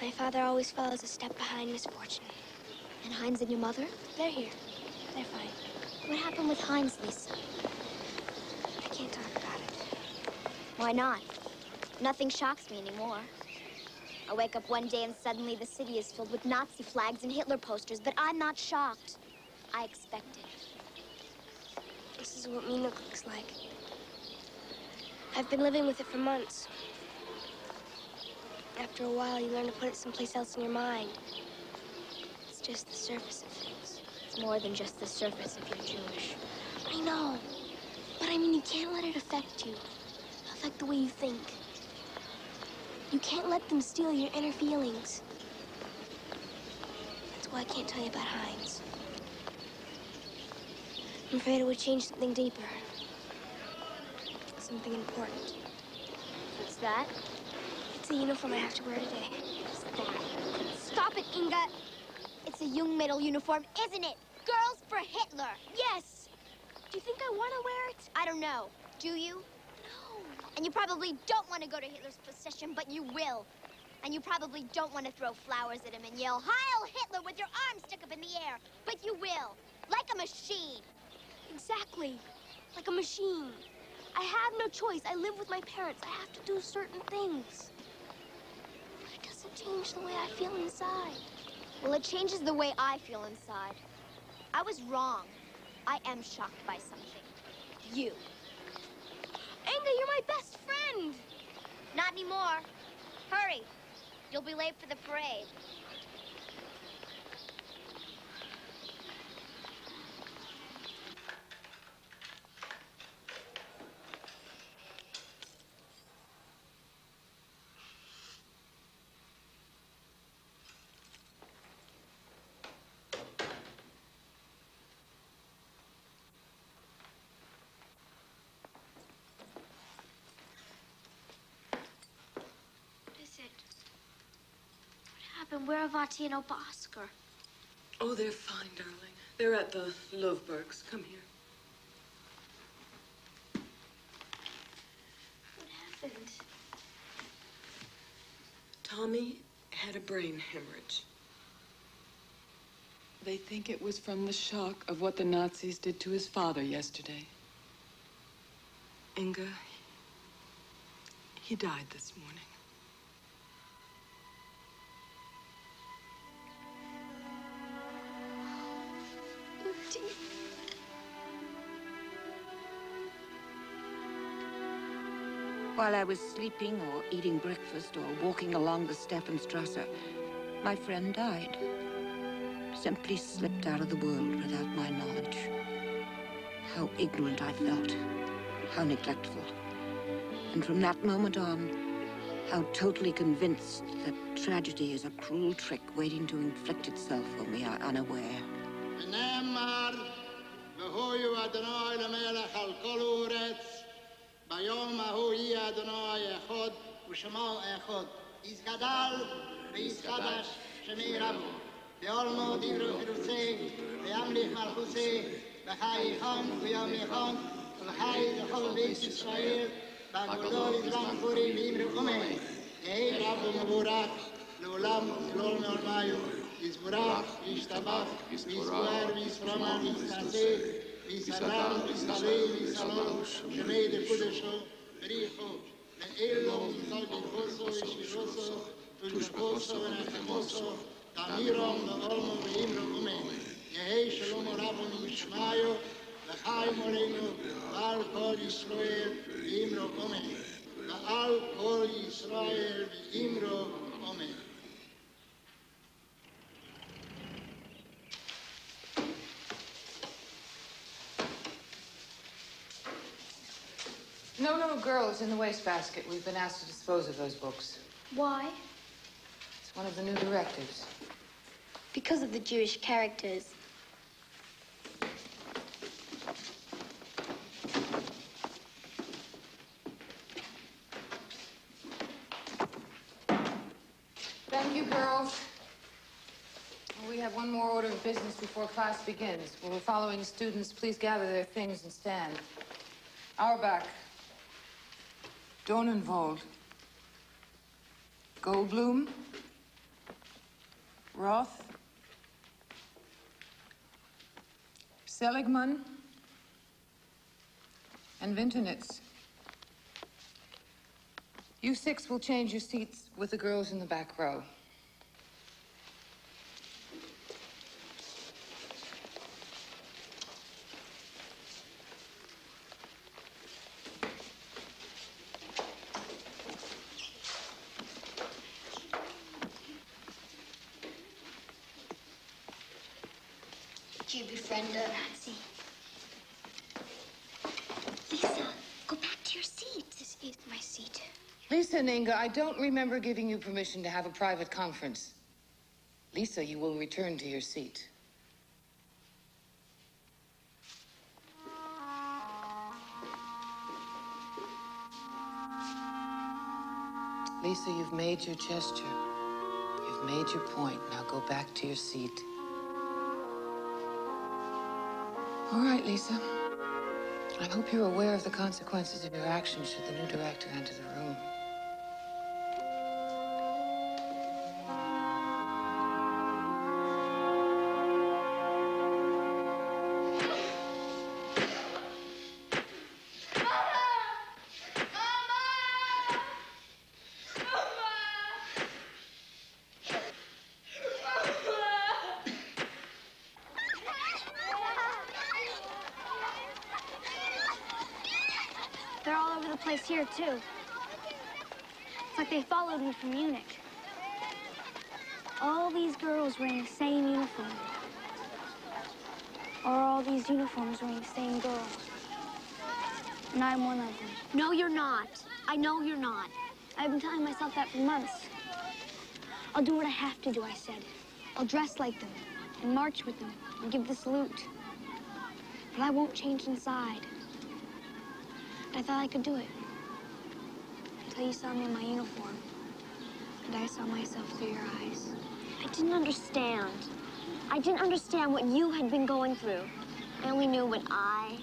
My father always follows a step behind misfortune. And Heinz and your mother? They're here. They're fine. What happened with Heinz, Lise? I can't talk about it. Why not? Nothing shocks me anymore. I wake up one day and suddenly the city is filled with Nazi flags and Hitler posters, but I'm not shocked. I expect it. This is what Mina looks like. I've been living with it for months. After a while, you learn to put it someplace else in your mind. It's just the surface of things. It's more than just the surface if you're Jewish. I know. But I mean, you can't let it affect you. Affect the way you think. You can't let them steal your inner feelings. That's why I can't tell you about Heinz. I'm afraid it would change something deeper. Something important. What's that? A uniform I have to wear today. Stop it, Inge. It's a Jungmädel uniform, isn't it? Girls for Hitler. Yes. Do you think I want to wear it? I don't know. Do you? No. And you probably don't want to go to Hitler's procession, but you will. And you probably don't want to throw flowers at him and yell, Heil Hitler, with your arms stuck up in the air. But you will. Like a machine. Exactly. Like a machine. I have no choice. I live with my parents. I have to do certain things. Change the way I feel inside. Well, it changes the way I feel inside. I was wrong. I am shocked by something. You. Inge, you're my best friend. Not anymore. Hurry. You'll be late for the parade. What is it? Happened? Where are Vati and Opa Oscar? Oh, they're fine, darling. They're at the Lovebergs. Come here. What happened? Tommy had a brain hemorrhage. They think it was from the shock of what the Nazis did to his father yesterday. Inge, he died this morning. While I was sleeping or eating breakfast or walking along the Steffenstrasse, my friend died. Simply slipped out of the world without my knowledge. How ignorant I felt. How neglectful. And from that moment on, how totally convinced that tragedy is a cruel trick waiting to inflict itself when we are unaware. ביום ההוא יהיה אדוני אחד ושמו אחד. יזגדל ויזחדש שמי רבו. בעולמו דברו חילוצי, וימליך מלכוסי, וחי יחון וימליכון, וחי לכל בית ישראל, והגדול יזרם פורים ואמרו אומי. יהי רב ומבורך, לעולם ולעולם מעולמיו. יזבורך, וישתבח, ויזכור, וישרומם, וישתעשה, ויסלם, ויסתלל, ויסלום, שמי דקודשו, בריחו, לאלו ימצא ברכוסו, ישירוסו, ולבכוסו ונחמוסו, תמירום לעולמו ואימרו אומי. יהי שלום רבו משמעו, וחי מורנו, ועל כל ישראל, ואימרו אומי. ועל כל ישראל, ואימרו No, no, girls, in the wastebasket. We've been asked to dispose of those books. Why? It's one of the new directives. Because of the Jewish characters. Thank you, girls. We have one more order of business before class begins. Will the following students please gather their things and stand? Auerbach. Dornenwald. Goldblum. Roth. Seligman. And Winternitz. You six will change your seats with the girls in the back row. Did you befriend a Nazi? Lise, go back to your seat. Lise Inge, I don't remember giving you permission to have a private conference. Lise, you will return to your seat. Lise, you've made your gesture. You've made your point. Now go back to your seat. All right, Lise. I hope you're aware of the consequences of your actions should the new director enter the room. Here, too. It's like they followed me from Munich. All these girls wearing the same uniform. Or all these uniforms wearing the same girls. And I'm one of them. No, you're not. I know you're not. I've been telling myself that for months. I'll do what I have to do, I said. I'll dress like them and march with them and give the salute. But I won't change inside. I thought I could do it. Until you saw me in my uniform. And I saw myself through your eyes. I didn't understand. I didn't understand what you had been going through. I only knew what I,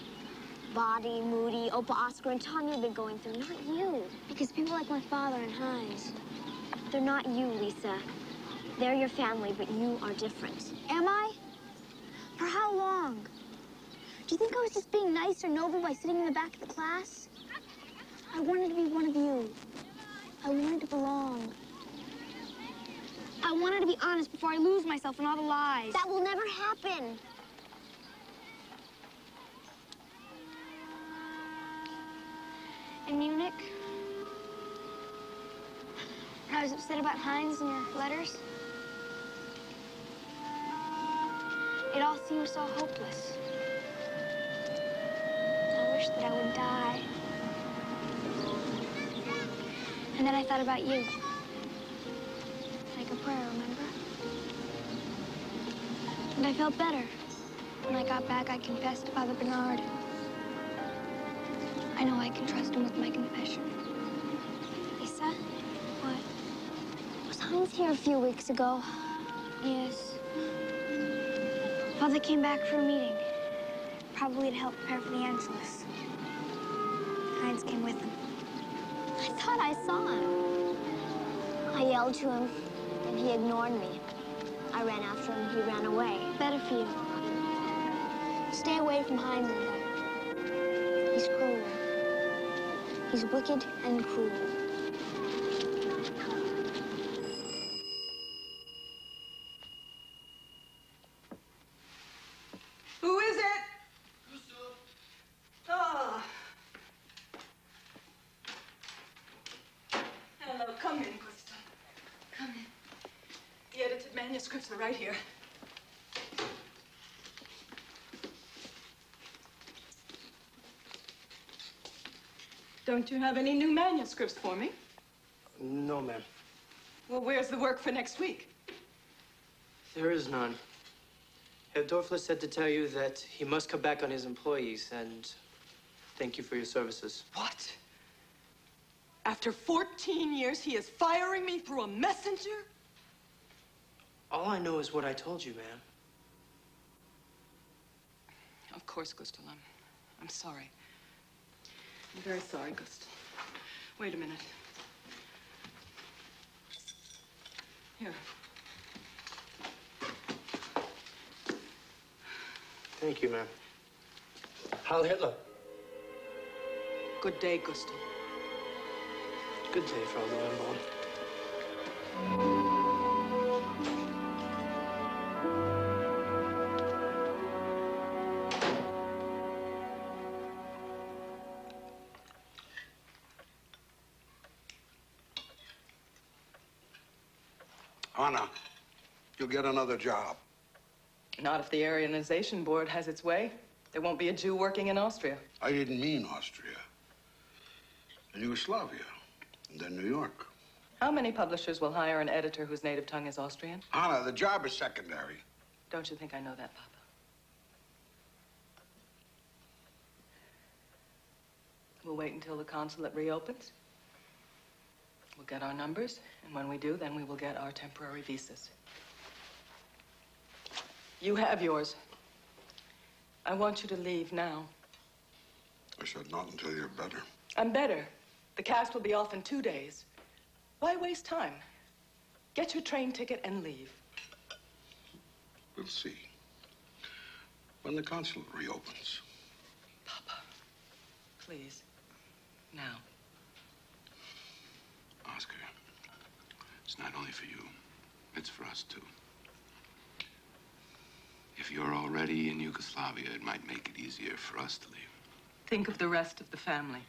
Vati, Muti, Opa Oscar, and Tanya had been going through, not you. Because people like my father and Heinz. They're not you, Lise. They're your family, but you are different. Am I? For how long? Do you think I was just being nice or noble by sitting in the back of the class? I wanted to be one of you. I wanted to belong. I wanted to be honest before I lose myself in all the lies. That will never happen. In Munich, I was upset about Heinz and your letters, it all seemed so hopeless. I wish that I would die. And then I thought about you. Like a prayer, remember? And I felt better. When I got back, I confessed to Father Bernard. I know I can trust him with my confession. Lise, What? was Heinz here a few weeks ago? Yes. Father came back for a meeting. Probably to help prepare for the Anschluss. Heinz came with him. I thought I saw him. I yelled to him, and he ignored me. I ran after him, he ran away. Better for you. Stay away from Heinz. He's cruel. He's wicked and cruel. Who is it? Ah. Hello, come in, Gustav. Come in. The edited manuscripts are right here. Don't you have any new manuscripts for me? No, ma'am. Well, where's the work for next week? There is none. Herr Dorfler said to tell you that he must come back on his employees and thank you for your services. What? After 14 years, he is firing me through a messenger? All I know is what I told you, ma'am. Of course, Gustav. I'm, I'm sorry. I'm very sorry, Gustav. Wait a minute. Here. Thank you, ma'am. Heil Hitler. Good day, Gustav. Good day, Frau Lowenbaum. Get another job. Not if the Aryanization Board has its way. There won't be a Jew working in Austria. I didn't mean Austria. In Yugoslavia. and then New York. How many publishers will hire an editor whose native tongue is Austrian? Anna, the job is secondary. Don't you think I know that, Papa? We'll wait until the consulate reopens. We'll get our numbers, and when we do, then we will get our temporary visas. You have yours. I want you to leave now. I said not until you're better. I'm better. The cast will be off in two days. Why waste time? Get your train ticket and leave. We'll see. When the consulate reopens. Papa, please. Now. Oscar, it's not only for you, it's for us too. If you're already in Yugoslavia, it might make it easier for us to leave. Think of the rest of the family.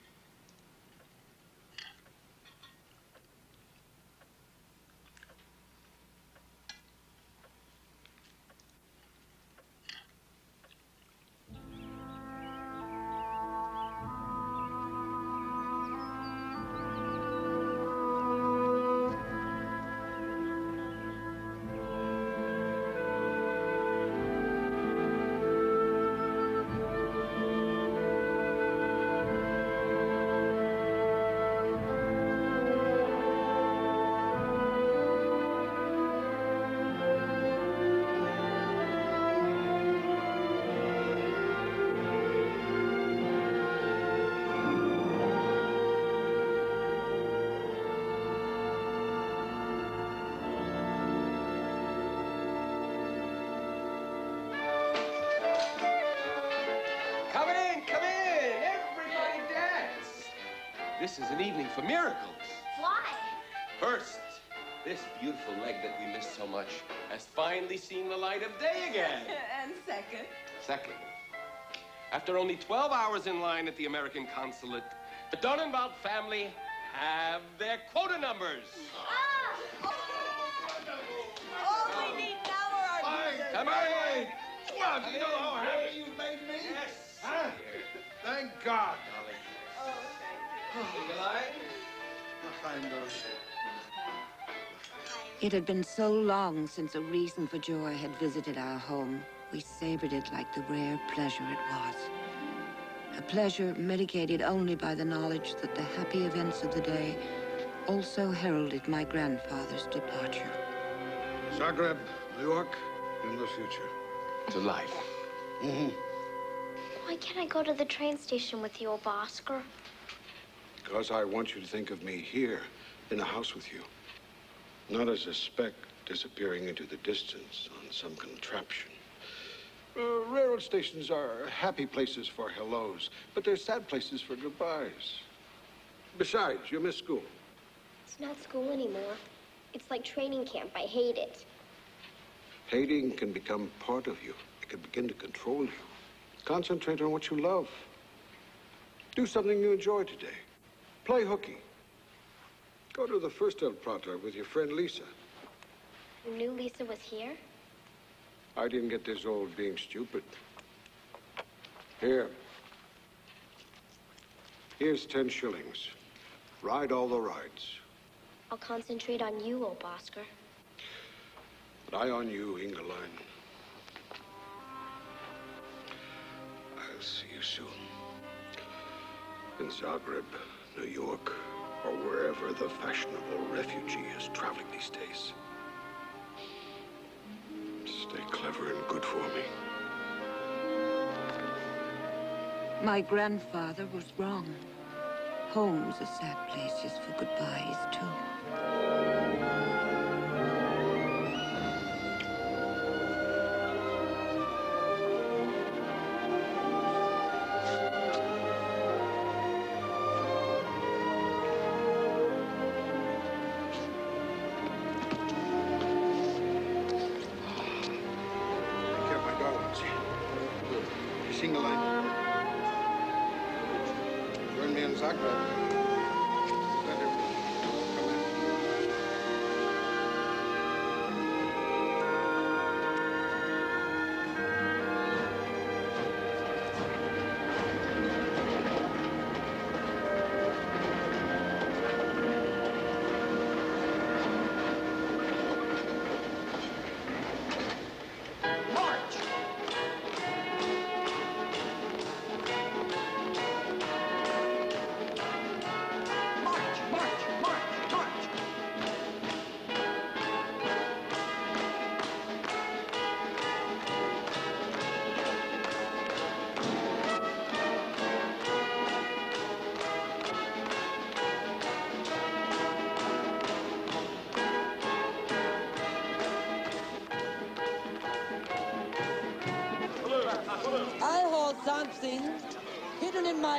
Is an evening for miracles. Why? First, this beautiful leg that we missed so much has finally seen the light of day again. and second. Second, after only 12 hours in line at the American consulate, the Dornenwald family have their quota numbers. Ah! Oh! All we need now are our visas. Come on! Well, do you know how happy you've made me? Yes. Huh? Thank God, darling. It had been so long since a reason for joy had visited our home. We savored it like the rare pleasure it was. A pleasure mitigated only by the knowledge that the happy events of the day also heralded my grandfather's departure. Zagreb, New York, in the future. To life. Mm-hmm. Why can't I go to the train station with you, Opa Oscar? Because I want you to think of me here, in the house with you. Not as a speck disappearing into the distance on some contraption. Uh, railroad stations are happy places for hellos, but they're sad places for goodbyes. Besides, you miss school. It's not school anymore. It's like training camp. I hate it. Hating can become part of you. It can begin to control you. Concentrate on what you love. Do something you enjoy today. Play hooky. Go to the Wurstelprater with your friend Lise. You knew Lise was here? I didn't get this old being stupid. Here. Here's ten shillings. Ride all the rides. I'll concentrate on you, old Oscar. But I on you, Ingeline. I'll see you soon. In Zagreb, New York, or wherever the fashionable refugee is traveling these days. Stay clever and good for me. My grandfather was wrong. Home's a sad place just for goodbyes, too.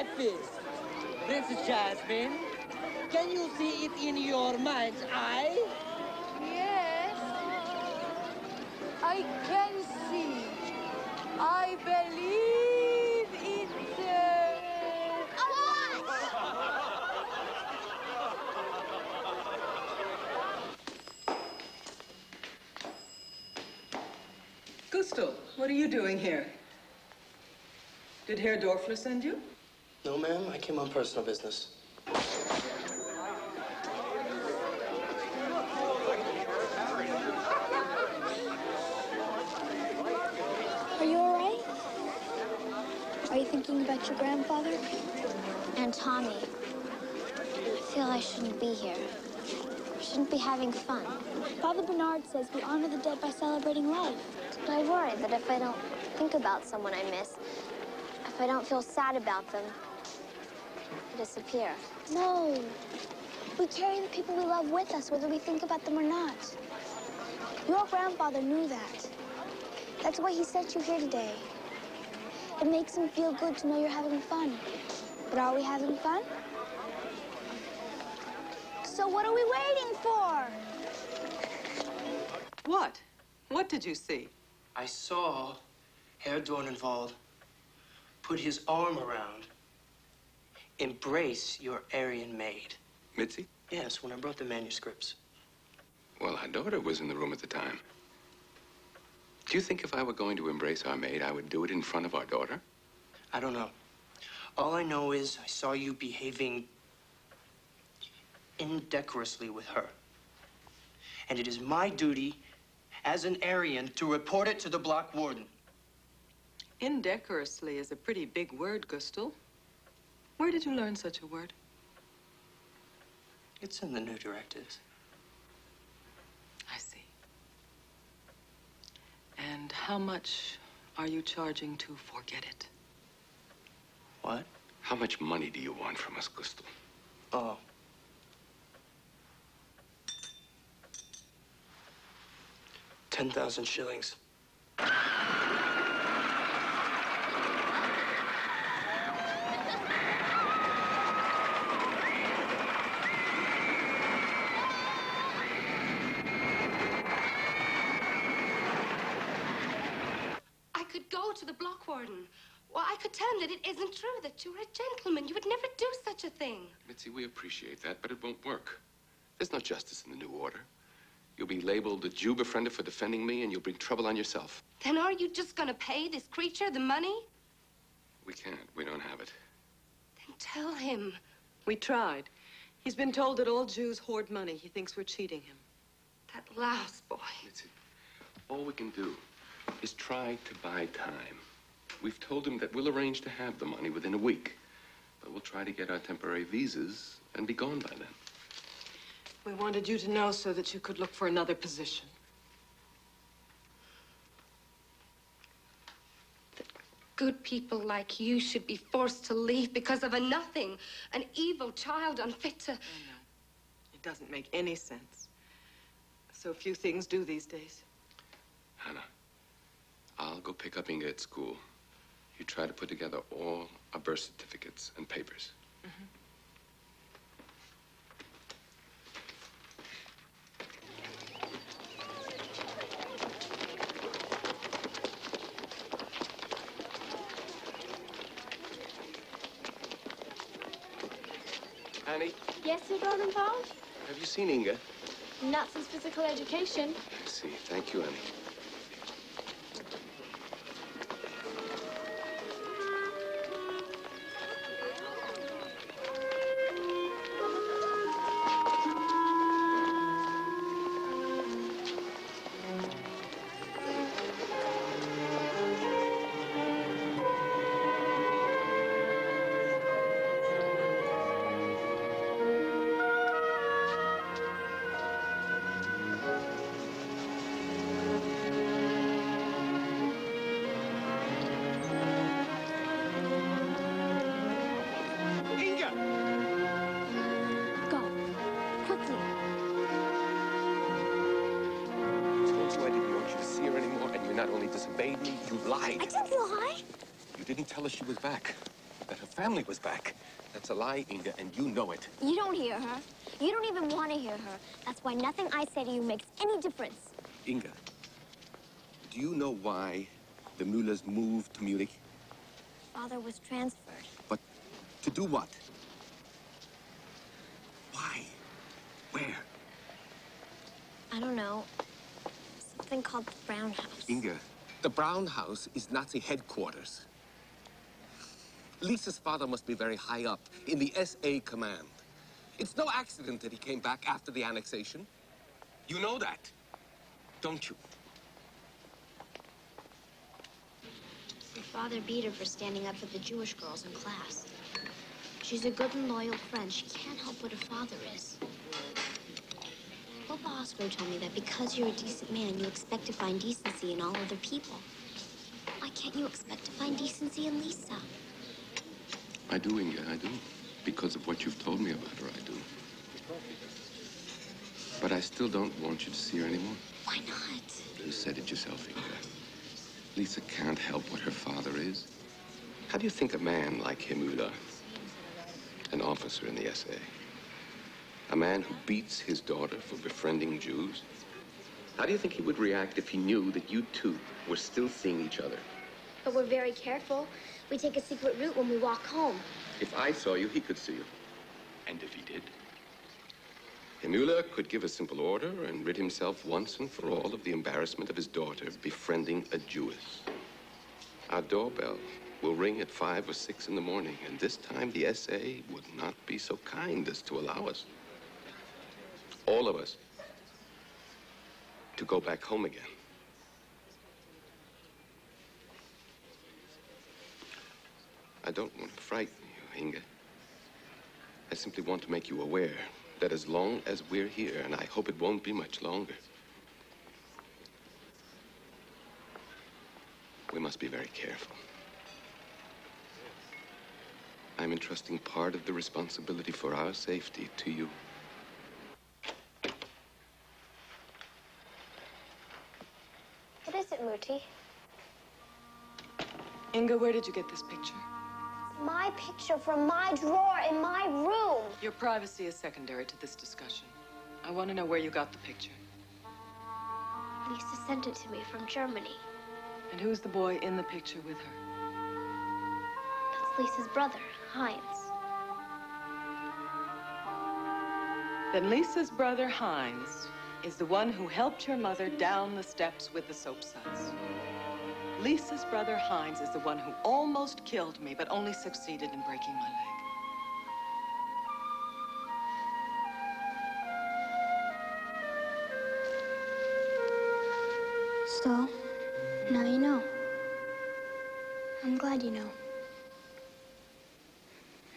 My fist. Princess Jasmine, can you see it in your mind's eye? Yes. I can see. I believe it's. Uh... Gustel, what are you doing here? Did Herr Dorfler send you? No. I came on personal business. Are you all right? Are you thinking about your grandfather? And Tommy. I feel I shouldn't be here. I shouldn't be having fun. Father Bernard says we honor the dead by celebrating life. But I worry that if I don't think about someone I miss, if I don't feel sad about them, I disappear. No. We carry the people we love with us, whether we think about them or not. Your grandfather knew that. That's why he sent you here today. It makes him feel good to know you're having fun. But are we having fun? So what are we waiting for? What? What did you see? I saw Herr Dornenwald put his arm around, embrace your Aryan maid. Mitzi? Yes, when I brought the manuscripts. Well, our daughter was in the room at the time. Do you think if I were going to embrace our maid, I would do it in front of our daughter? I don't know. All I know is I saw you behaving indecorously with her. And it is my duty as an Aryan to report it to the block warden. Indecorously is a pretty big word, Gustel. Where did you learn such a word? It's in the new directives. I see. And how much are you charging to forget it? What? How much money do you want from us, Gustel? Oh. Ten thousand shillings. I could go to the block warden. Well, I could tell him that it isn't true, that you're a gentleman. You would never do such a thing. Mitzi, we appreciate that, but it won't work. There's no justice in the new order. You'll be labeled a Jew befriender for defending me, and you'll bring trouble on yourself. Then are you just gonna pay this creature the money? We can't. We don't have it. Then tell him. We tried. He's been told that all Jews hoard money. He thinks we're cheating him. That last boy. Mitzi, all we can do is try to buy time. We've told him that we'll arrange to have the money within a week. But we'll try to get our temporary visas and be gone by then. We wanted you to know so that you could look for another position. Good people like you should be forced to leave because of a nothing, an evil child unfit to. It doesn't make any sense. So few things do these days. Hannah, I'll go pick up Inge at school. You try to put together all our birth certificates and papers. Mm-hmm. Annie, Yes, Sir Dornenwald? have you seen Inge? Not since physical education. I see. Thank you, Annie. Disobeyed me, you lied. I didn't lie. You didn't tell us she was back, that her family was back. That's a lie, Inge, and you know it. You don't hear her. You don't even want to hear her. That's why nothing I say to you makes any difference. Inge, do you know why the Müllers moved to Munich? Father was transferred. But to do what? Why? Where? I don't know. Something called the Brown House. Inge, the Brown House is Nazi headquarters. Lise's father must be very high up in the SA command. It's no accident that he came back after the annexation. You know that, don't you? Your father beat her for standing up for the Jewish girls in class. She's a good and loyal friend. She can't help what her father is. Papa Oscar told me that because you're a decent man, you expect to find decency in all other people. Why can't you expect to find decency in Lise? I do, Inge, I do. Because of what you've told me about her, I do. But I still don't want you to see her anymore. Why not? You said it yourself, Inge. Lise can't help what her father is. How do you think a man like him Herr Müller, an officer in the SA, a man who beats his daughter for befriending Jews, how do you think he would react if he knew that you two were still seeing each other? But we're very careful. We take a secret route when we walk home. If I saw you, he could see you. And if he did? Herr Müller could give a simple order and rid himself once and for all of the embarrassment of his daughter befriending a Jewess. Our doorbell will ring at five or six in the morning, and this time the SA would not be so kind as to allow us, all of us, to go back home again. I don't want to frighten you, Inge. I simply want to make you aware that as long as we're here, and I hope it won't be much longer, we must be very careful. I'm entrusting part of the responsibility for our safety to you. What is it, Muti? Inge, where did you get this picture? My picture from my drawer in my room. Your privacy is secondary to this discussion. I want to know where you got the picture. Lise sent it to me from Germany. And who's the boy in the picture with her? That's Lise's brother, Heinz. Then Lise's brother, Heinz, is the one who helped your mother down the steps with the soap suds. Lise's brother, Heinz, is the one who almost killed me, but only succeeded in breaking my leg. So, now you know. I'm glad you know.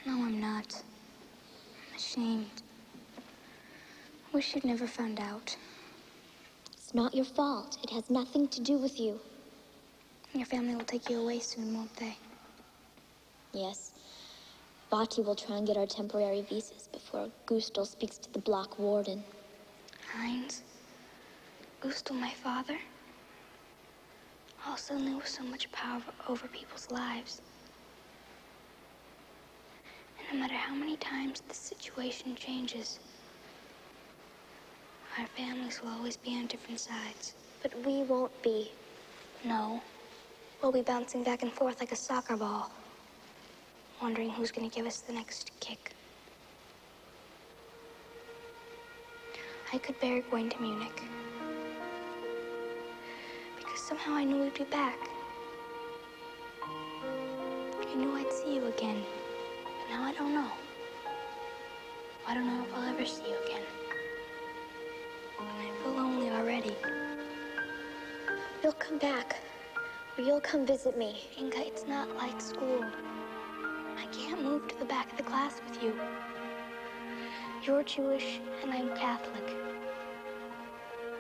No, I'm not. I'm ashamed. Wish you'd never found out. It's not your fault. It has nothing to do with you. Your family will take you away soon, won't they? Yes. Vati will try and get our temporary visas before Gustel speaks to the block warden. Heinz? Gustel, my father? All suddenly with so much power over people's lives. And no matter how many times the situation changes, our families will always be on different sides. But we won't be. No. We'll be bouncing back and forth like a soccer ball, wondering who's going to give us the next kick. I could bear going to Munich. Because somehow I knew we'd be back. I knew I'd see you again. But now I don't know. I don't know if I'll ever see you again. I feel lonely already. You'll come back. Or you'll come visit me. Inge, it's not like school. I can't move to the back of the class with you. You're Jewish and I'm Catholic.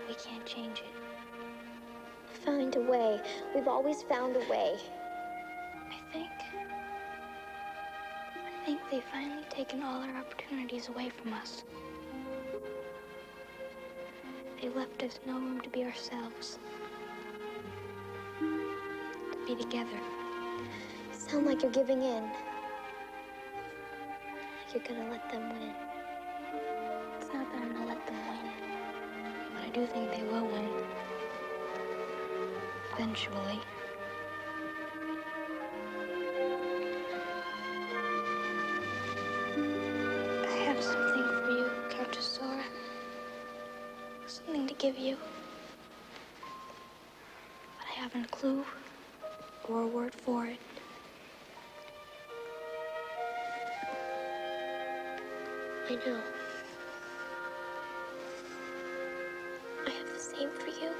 We can't change it. Find a way. We've always found a way. I think. I think they've finally taken all our opportunities away from us. They left us no room to be ourselves. To be together. You sound like you're giving in. you're gonna let them win. It's not that I'm gonna let them win, but I do think they will win. Eventually. I know. I have the same for you.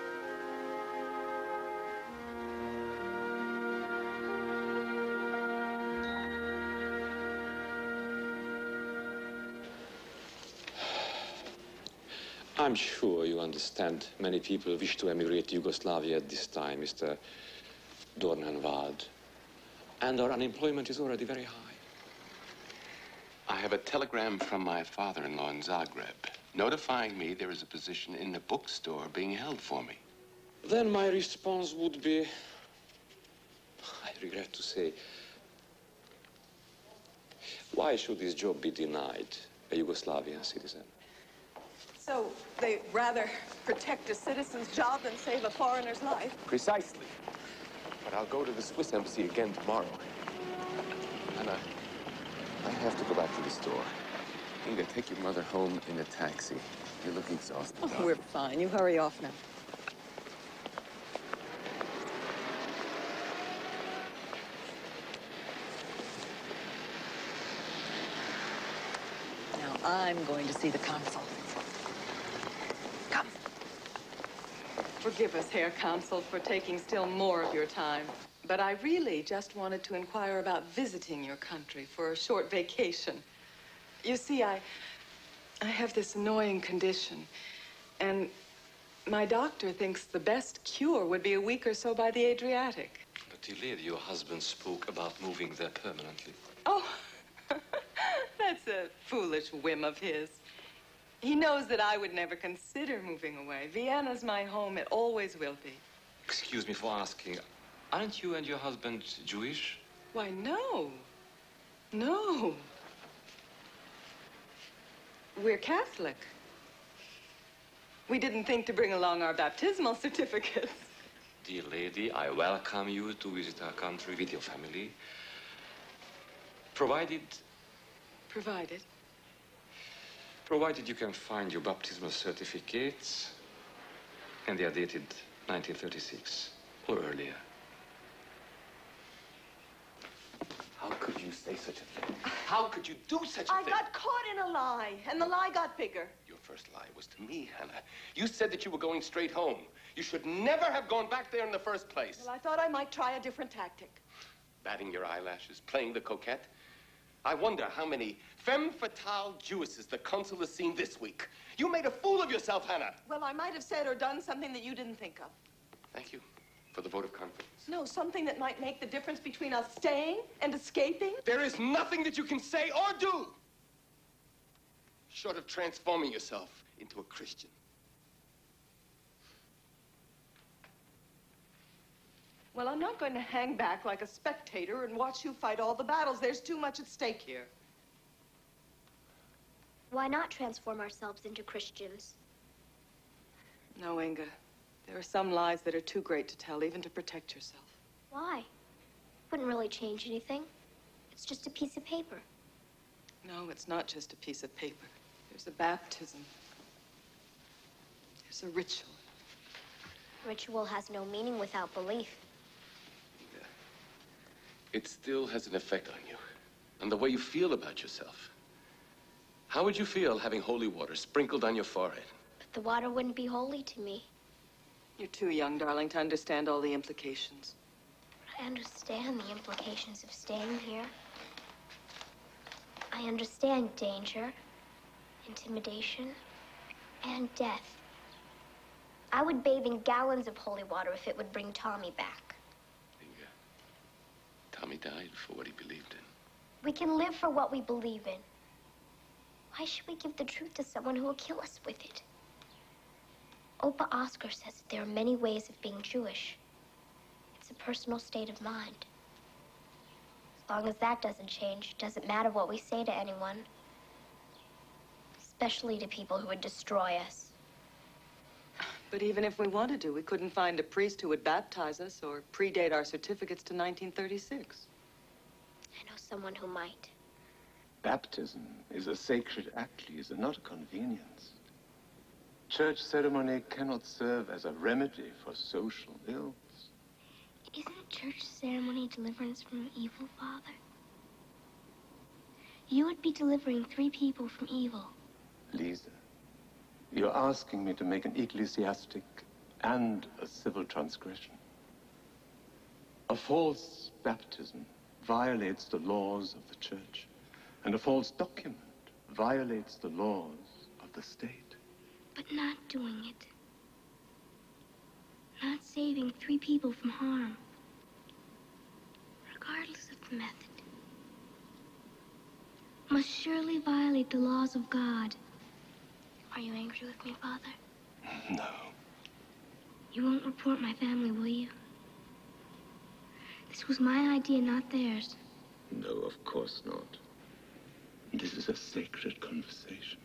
I'm sure you understand many people wish to emigrate to Yugoslavia at this time, Mr. Dornenwald. And our unemployment is already very high. I have a telegram from my father-in-law in Zagreb notifying me there is a position in the bookstore being held for me. Then my response would be, I regret to say, why should this job be denied a Yugoslavian citizen? So they rather protect a citizen's job than save a foreigner's life? Precisely. But I'll go to the Swiss embassy again tomorrow. I have to go back to the store. Inge, take your mother home in a taxi. You look exhausted. Oh, we're fine. You hurry off now. Now I'm going to see the consul. Come. Forgive us, Herr Consul, for taking still more of your time. But I really just wanted to inquire about visiting your country for a short vacation. You see, I, I have this annoying condition, and my doctor thinks the best cure would be a week or so by the Adriatic. But, lady, your husband spoke about moving there permanently. Oh, that's a foolish whim of his. He knows that I would never consider moving away. Vienna's my home. It always will be. Excuse me for asking. Aren't you and your husband Jewish? Why, no. No. We're Catholic. We didn't think to bring along our baptismal certificates. Dear lady, I welcome you to visit our country with your family. Provided, Provided. provided you can find your baptismal certificates, and they are dated 1936 or earlier. How could you say such a thing? Ah. How could you do such a I thing? I got caught in a lie, and the lie got bigger. Your first lie was to me, Hannah. You said that you were going straight home. You should never have gone back there in the first place. Well, I thought I might try a different tactic. Batting your eyelashes, playing the coquette. I wonder how many femme fatale Jewesses the consul has seen this week. You made a fool of yourself, Hannah. Well, I might have said or done something that you didn't think of. Thank you for the vote of confidence. No, something that might make the difference between us staying and escaping. There is nothing that you can say or do short of transforming yourself into a Christian. Well, I'm not going to hang back like a spectator and watch you fight all the battles. There's too much at stake here. Why not transform ourselves into Christians? No, Inge. There are some lies that are too great to tell, even to protect yourself. Why? Wouldn't really change anything. It's just a piece of paper. No, it's not just a piece of paper. There's a baptism. There's a ritual. Ritual has no meaning without belief. It still has an effect on you, on the way you feel about yourself. How would you feel having holy water sprinkled on your forehead? But the water wouldn't be holy to me. You're too young, darling, to understand all the implications. But I understand the implications of staying here. I understand danger, intimidation, and death. I would bathe in gallons of holy water if it would bring Tommy back. Inge, Tommy died for what he believed in. We can live for what we believe in. Why should we give the truth to someone who will kill us with it? Opa Oscar says that there are many ways of being Jewish. It's a personal state of mind. As long as that doesn't change, it doesn't matter what we say to anyone. especially to people who would destroy us. But even if we wanted to, we couldn't find a priest who would baptize us or predate our certificates to 1936. I know someone who might. Baptism is a sacred act, Lise, not a convenience. Church ceremony cannot serve as a remedy for social ills. Isn't church ceremony deliverance from evil, Father? You would be delivering three people from evil. Lise, you're asking me to make an ecclesiastic and a civil transgression. A false baptism violates the laws of the church, and a false document violates the laws of the state. But not doing it. Not saving three people from harm. Regardless of the method. Must surely violate the laws of God. Are you angry with me, Father? No. You won't report my family, will you? This was my idea, not theirs. No, of course not. This is a sacred conversation.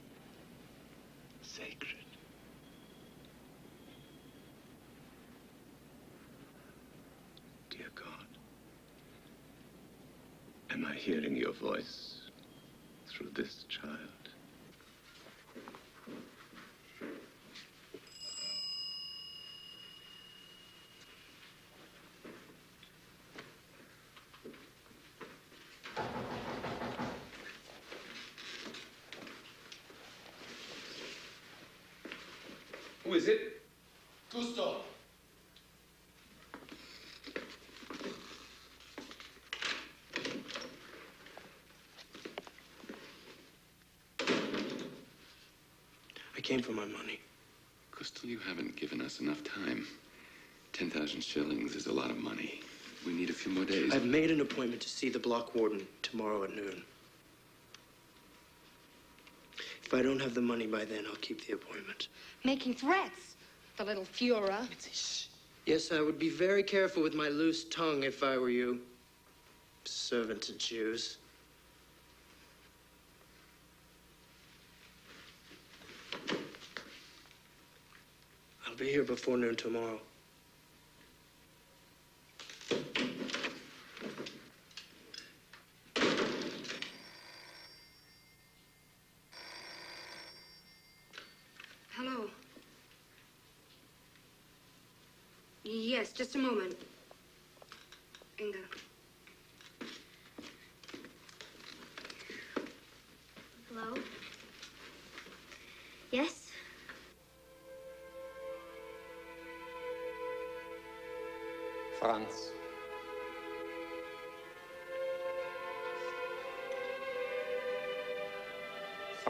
Sacred. Dear God, am I hearing your voice through this child? Who is it? Gustel. I came for my money. Gustel, you haven't given us enough time. 10,000 shillings is a lot of money. We need a few more days. I've made an appointment to see the block warden tomorrow at noon. If I don't have the money by then, I'll keep the appointment. Making threats, the little Führer. Yes, I would be very careful with my loose tongue if I were you. Servant to Jews. Here before noon tomorrow. Hello. Yes, just a moment.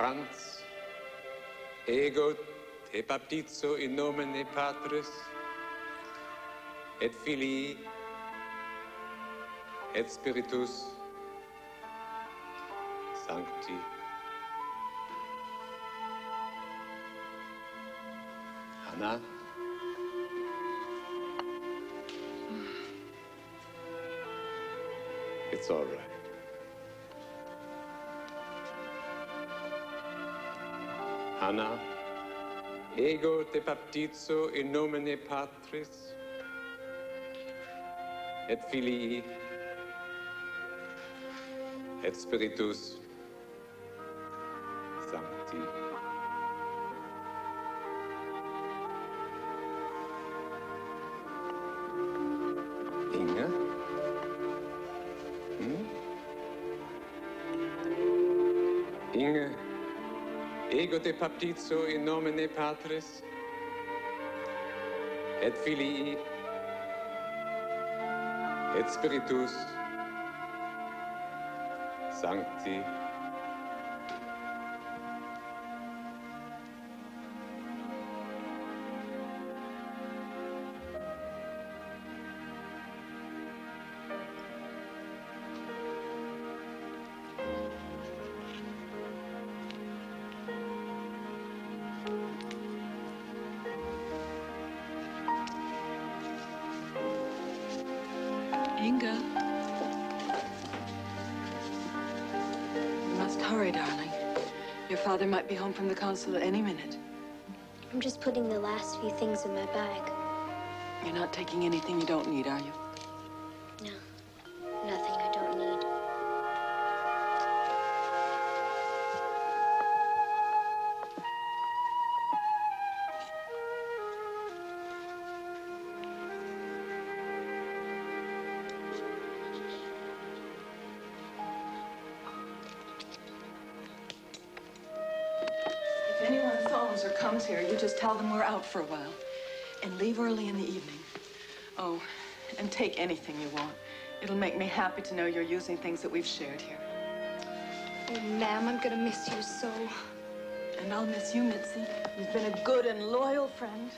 Franz, ego te baptizo in nomine Patris et Filii et Spiritus Sancti. Hannah? It's all right. Ana, ego te baptizo in nomine Patris et Filii et Spiritus baptizo in nomine Patris et Filii et Spiritus Sancti. Inge. You must hurry, darling. Your father might be home from the consulate any minute. I'm just putting the last few things in my bag. You're not taking anything you don't need, are you? For a while. And leave early in the evening. Oh, and take anything you want. It'll make me happy to know you're using things that we've shared here. Oh, ma'am, I'm gonna miss you so. And I'll miss you, Mitzi. You've been a good and loyal friend.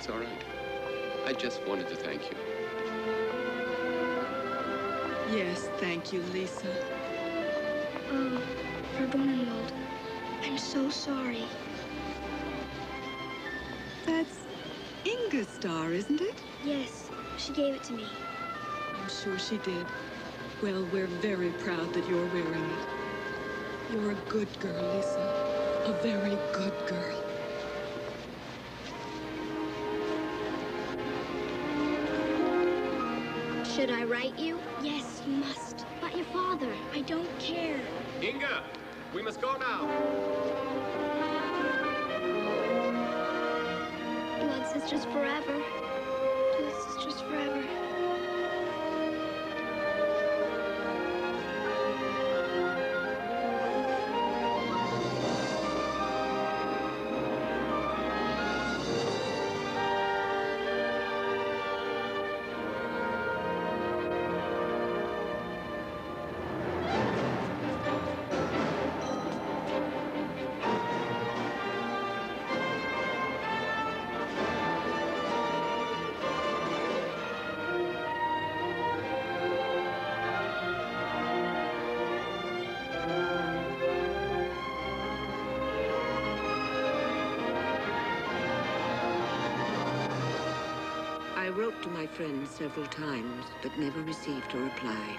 It's all right. I just wanted to thank you. Yes, thank you, Lise. Um, oh, Frau Dornenwald, I'm so sorry. That's Inge's star, isn't it? Yes, she gave it to me. I'm sure she did. Well, we're very proud that you're wearing it. You're a good girl, Lise. A very good girl. Should I write you? Yes, you must. But your father. I don't care. Inge, we must go now. Blood sisters forever. Wrote to my friend several times, but never received a reply.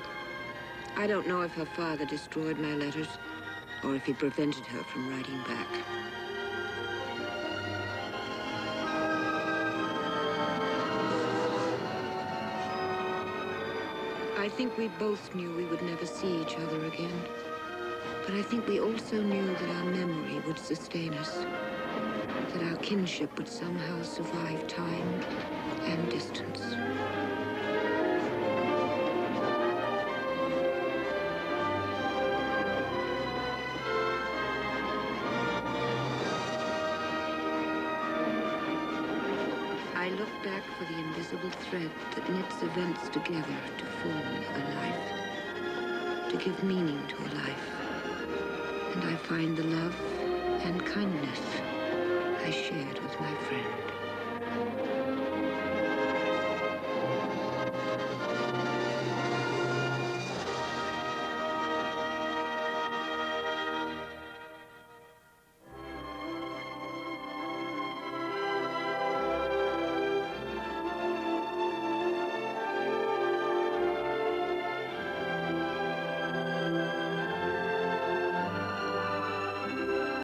I don't know if her father destroyed my letters or if he prevented her from writing back. I think we both knew we would never see each other again. But I think we also knew that our memory would sustain us. That our kinship would somehow survive time and distance. I look back for the invisible thread that knits events together to form a life, to give meaning to a life. And I find the love and kindness I shared with my friend.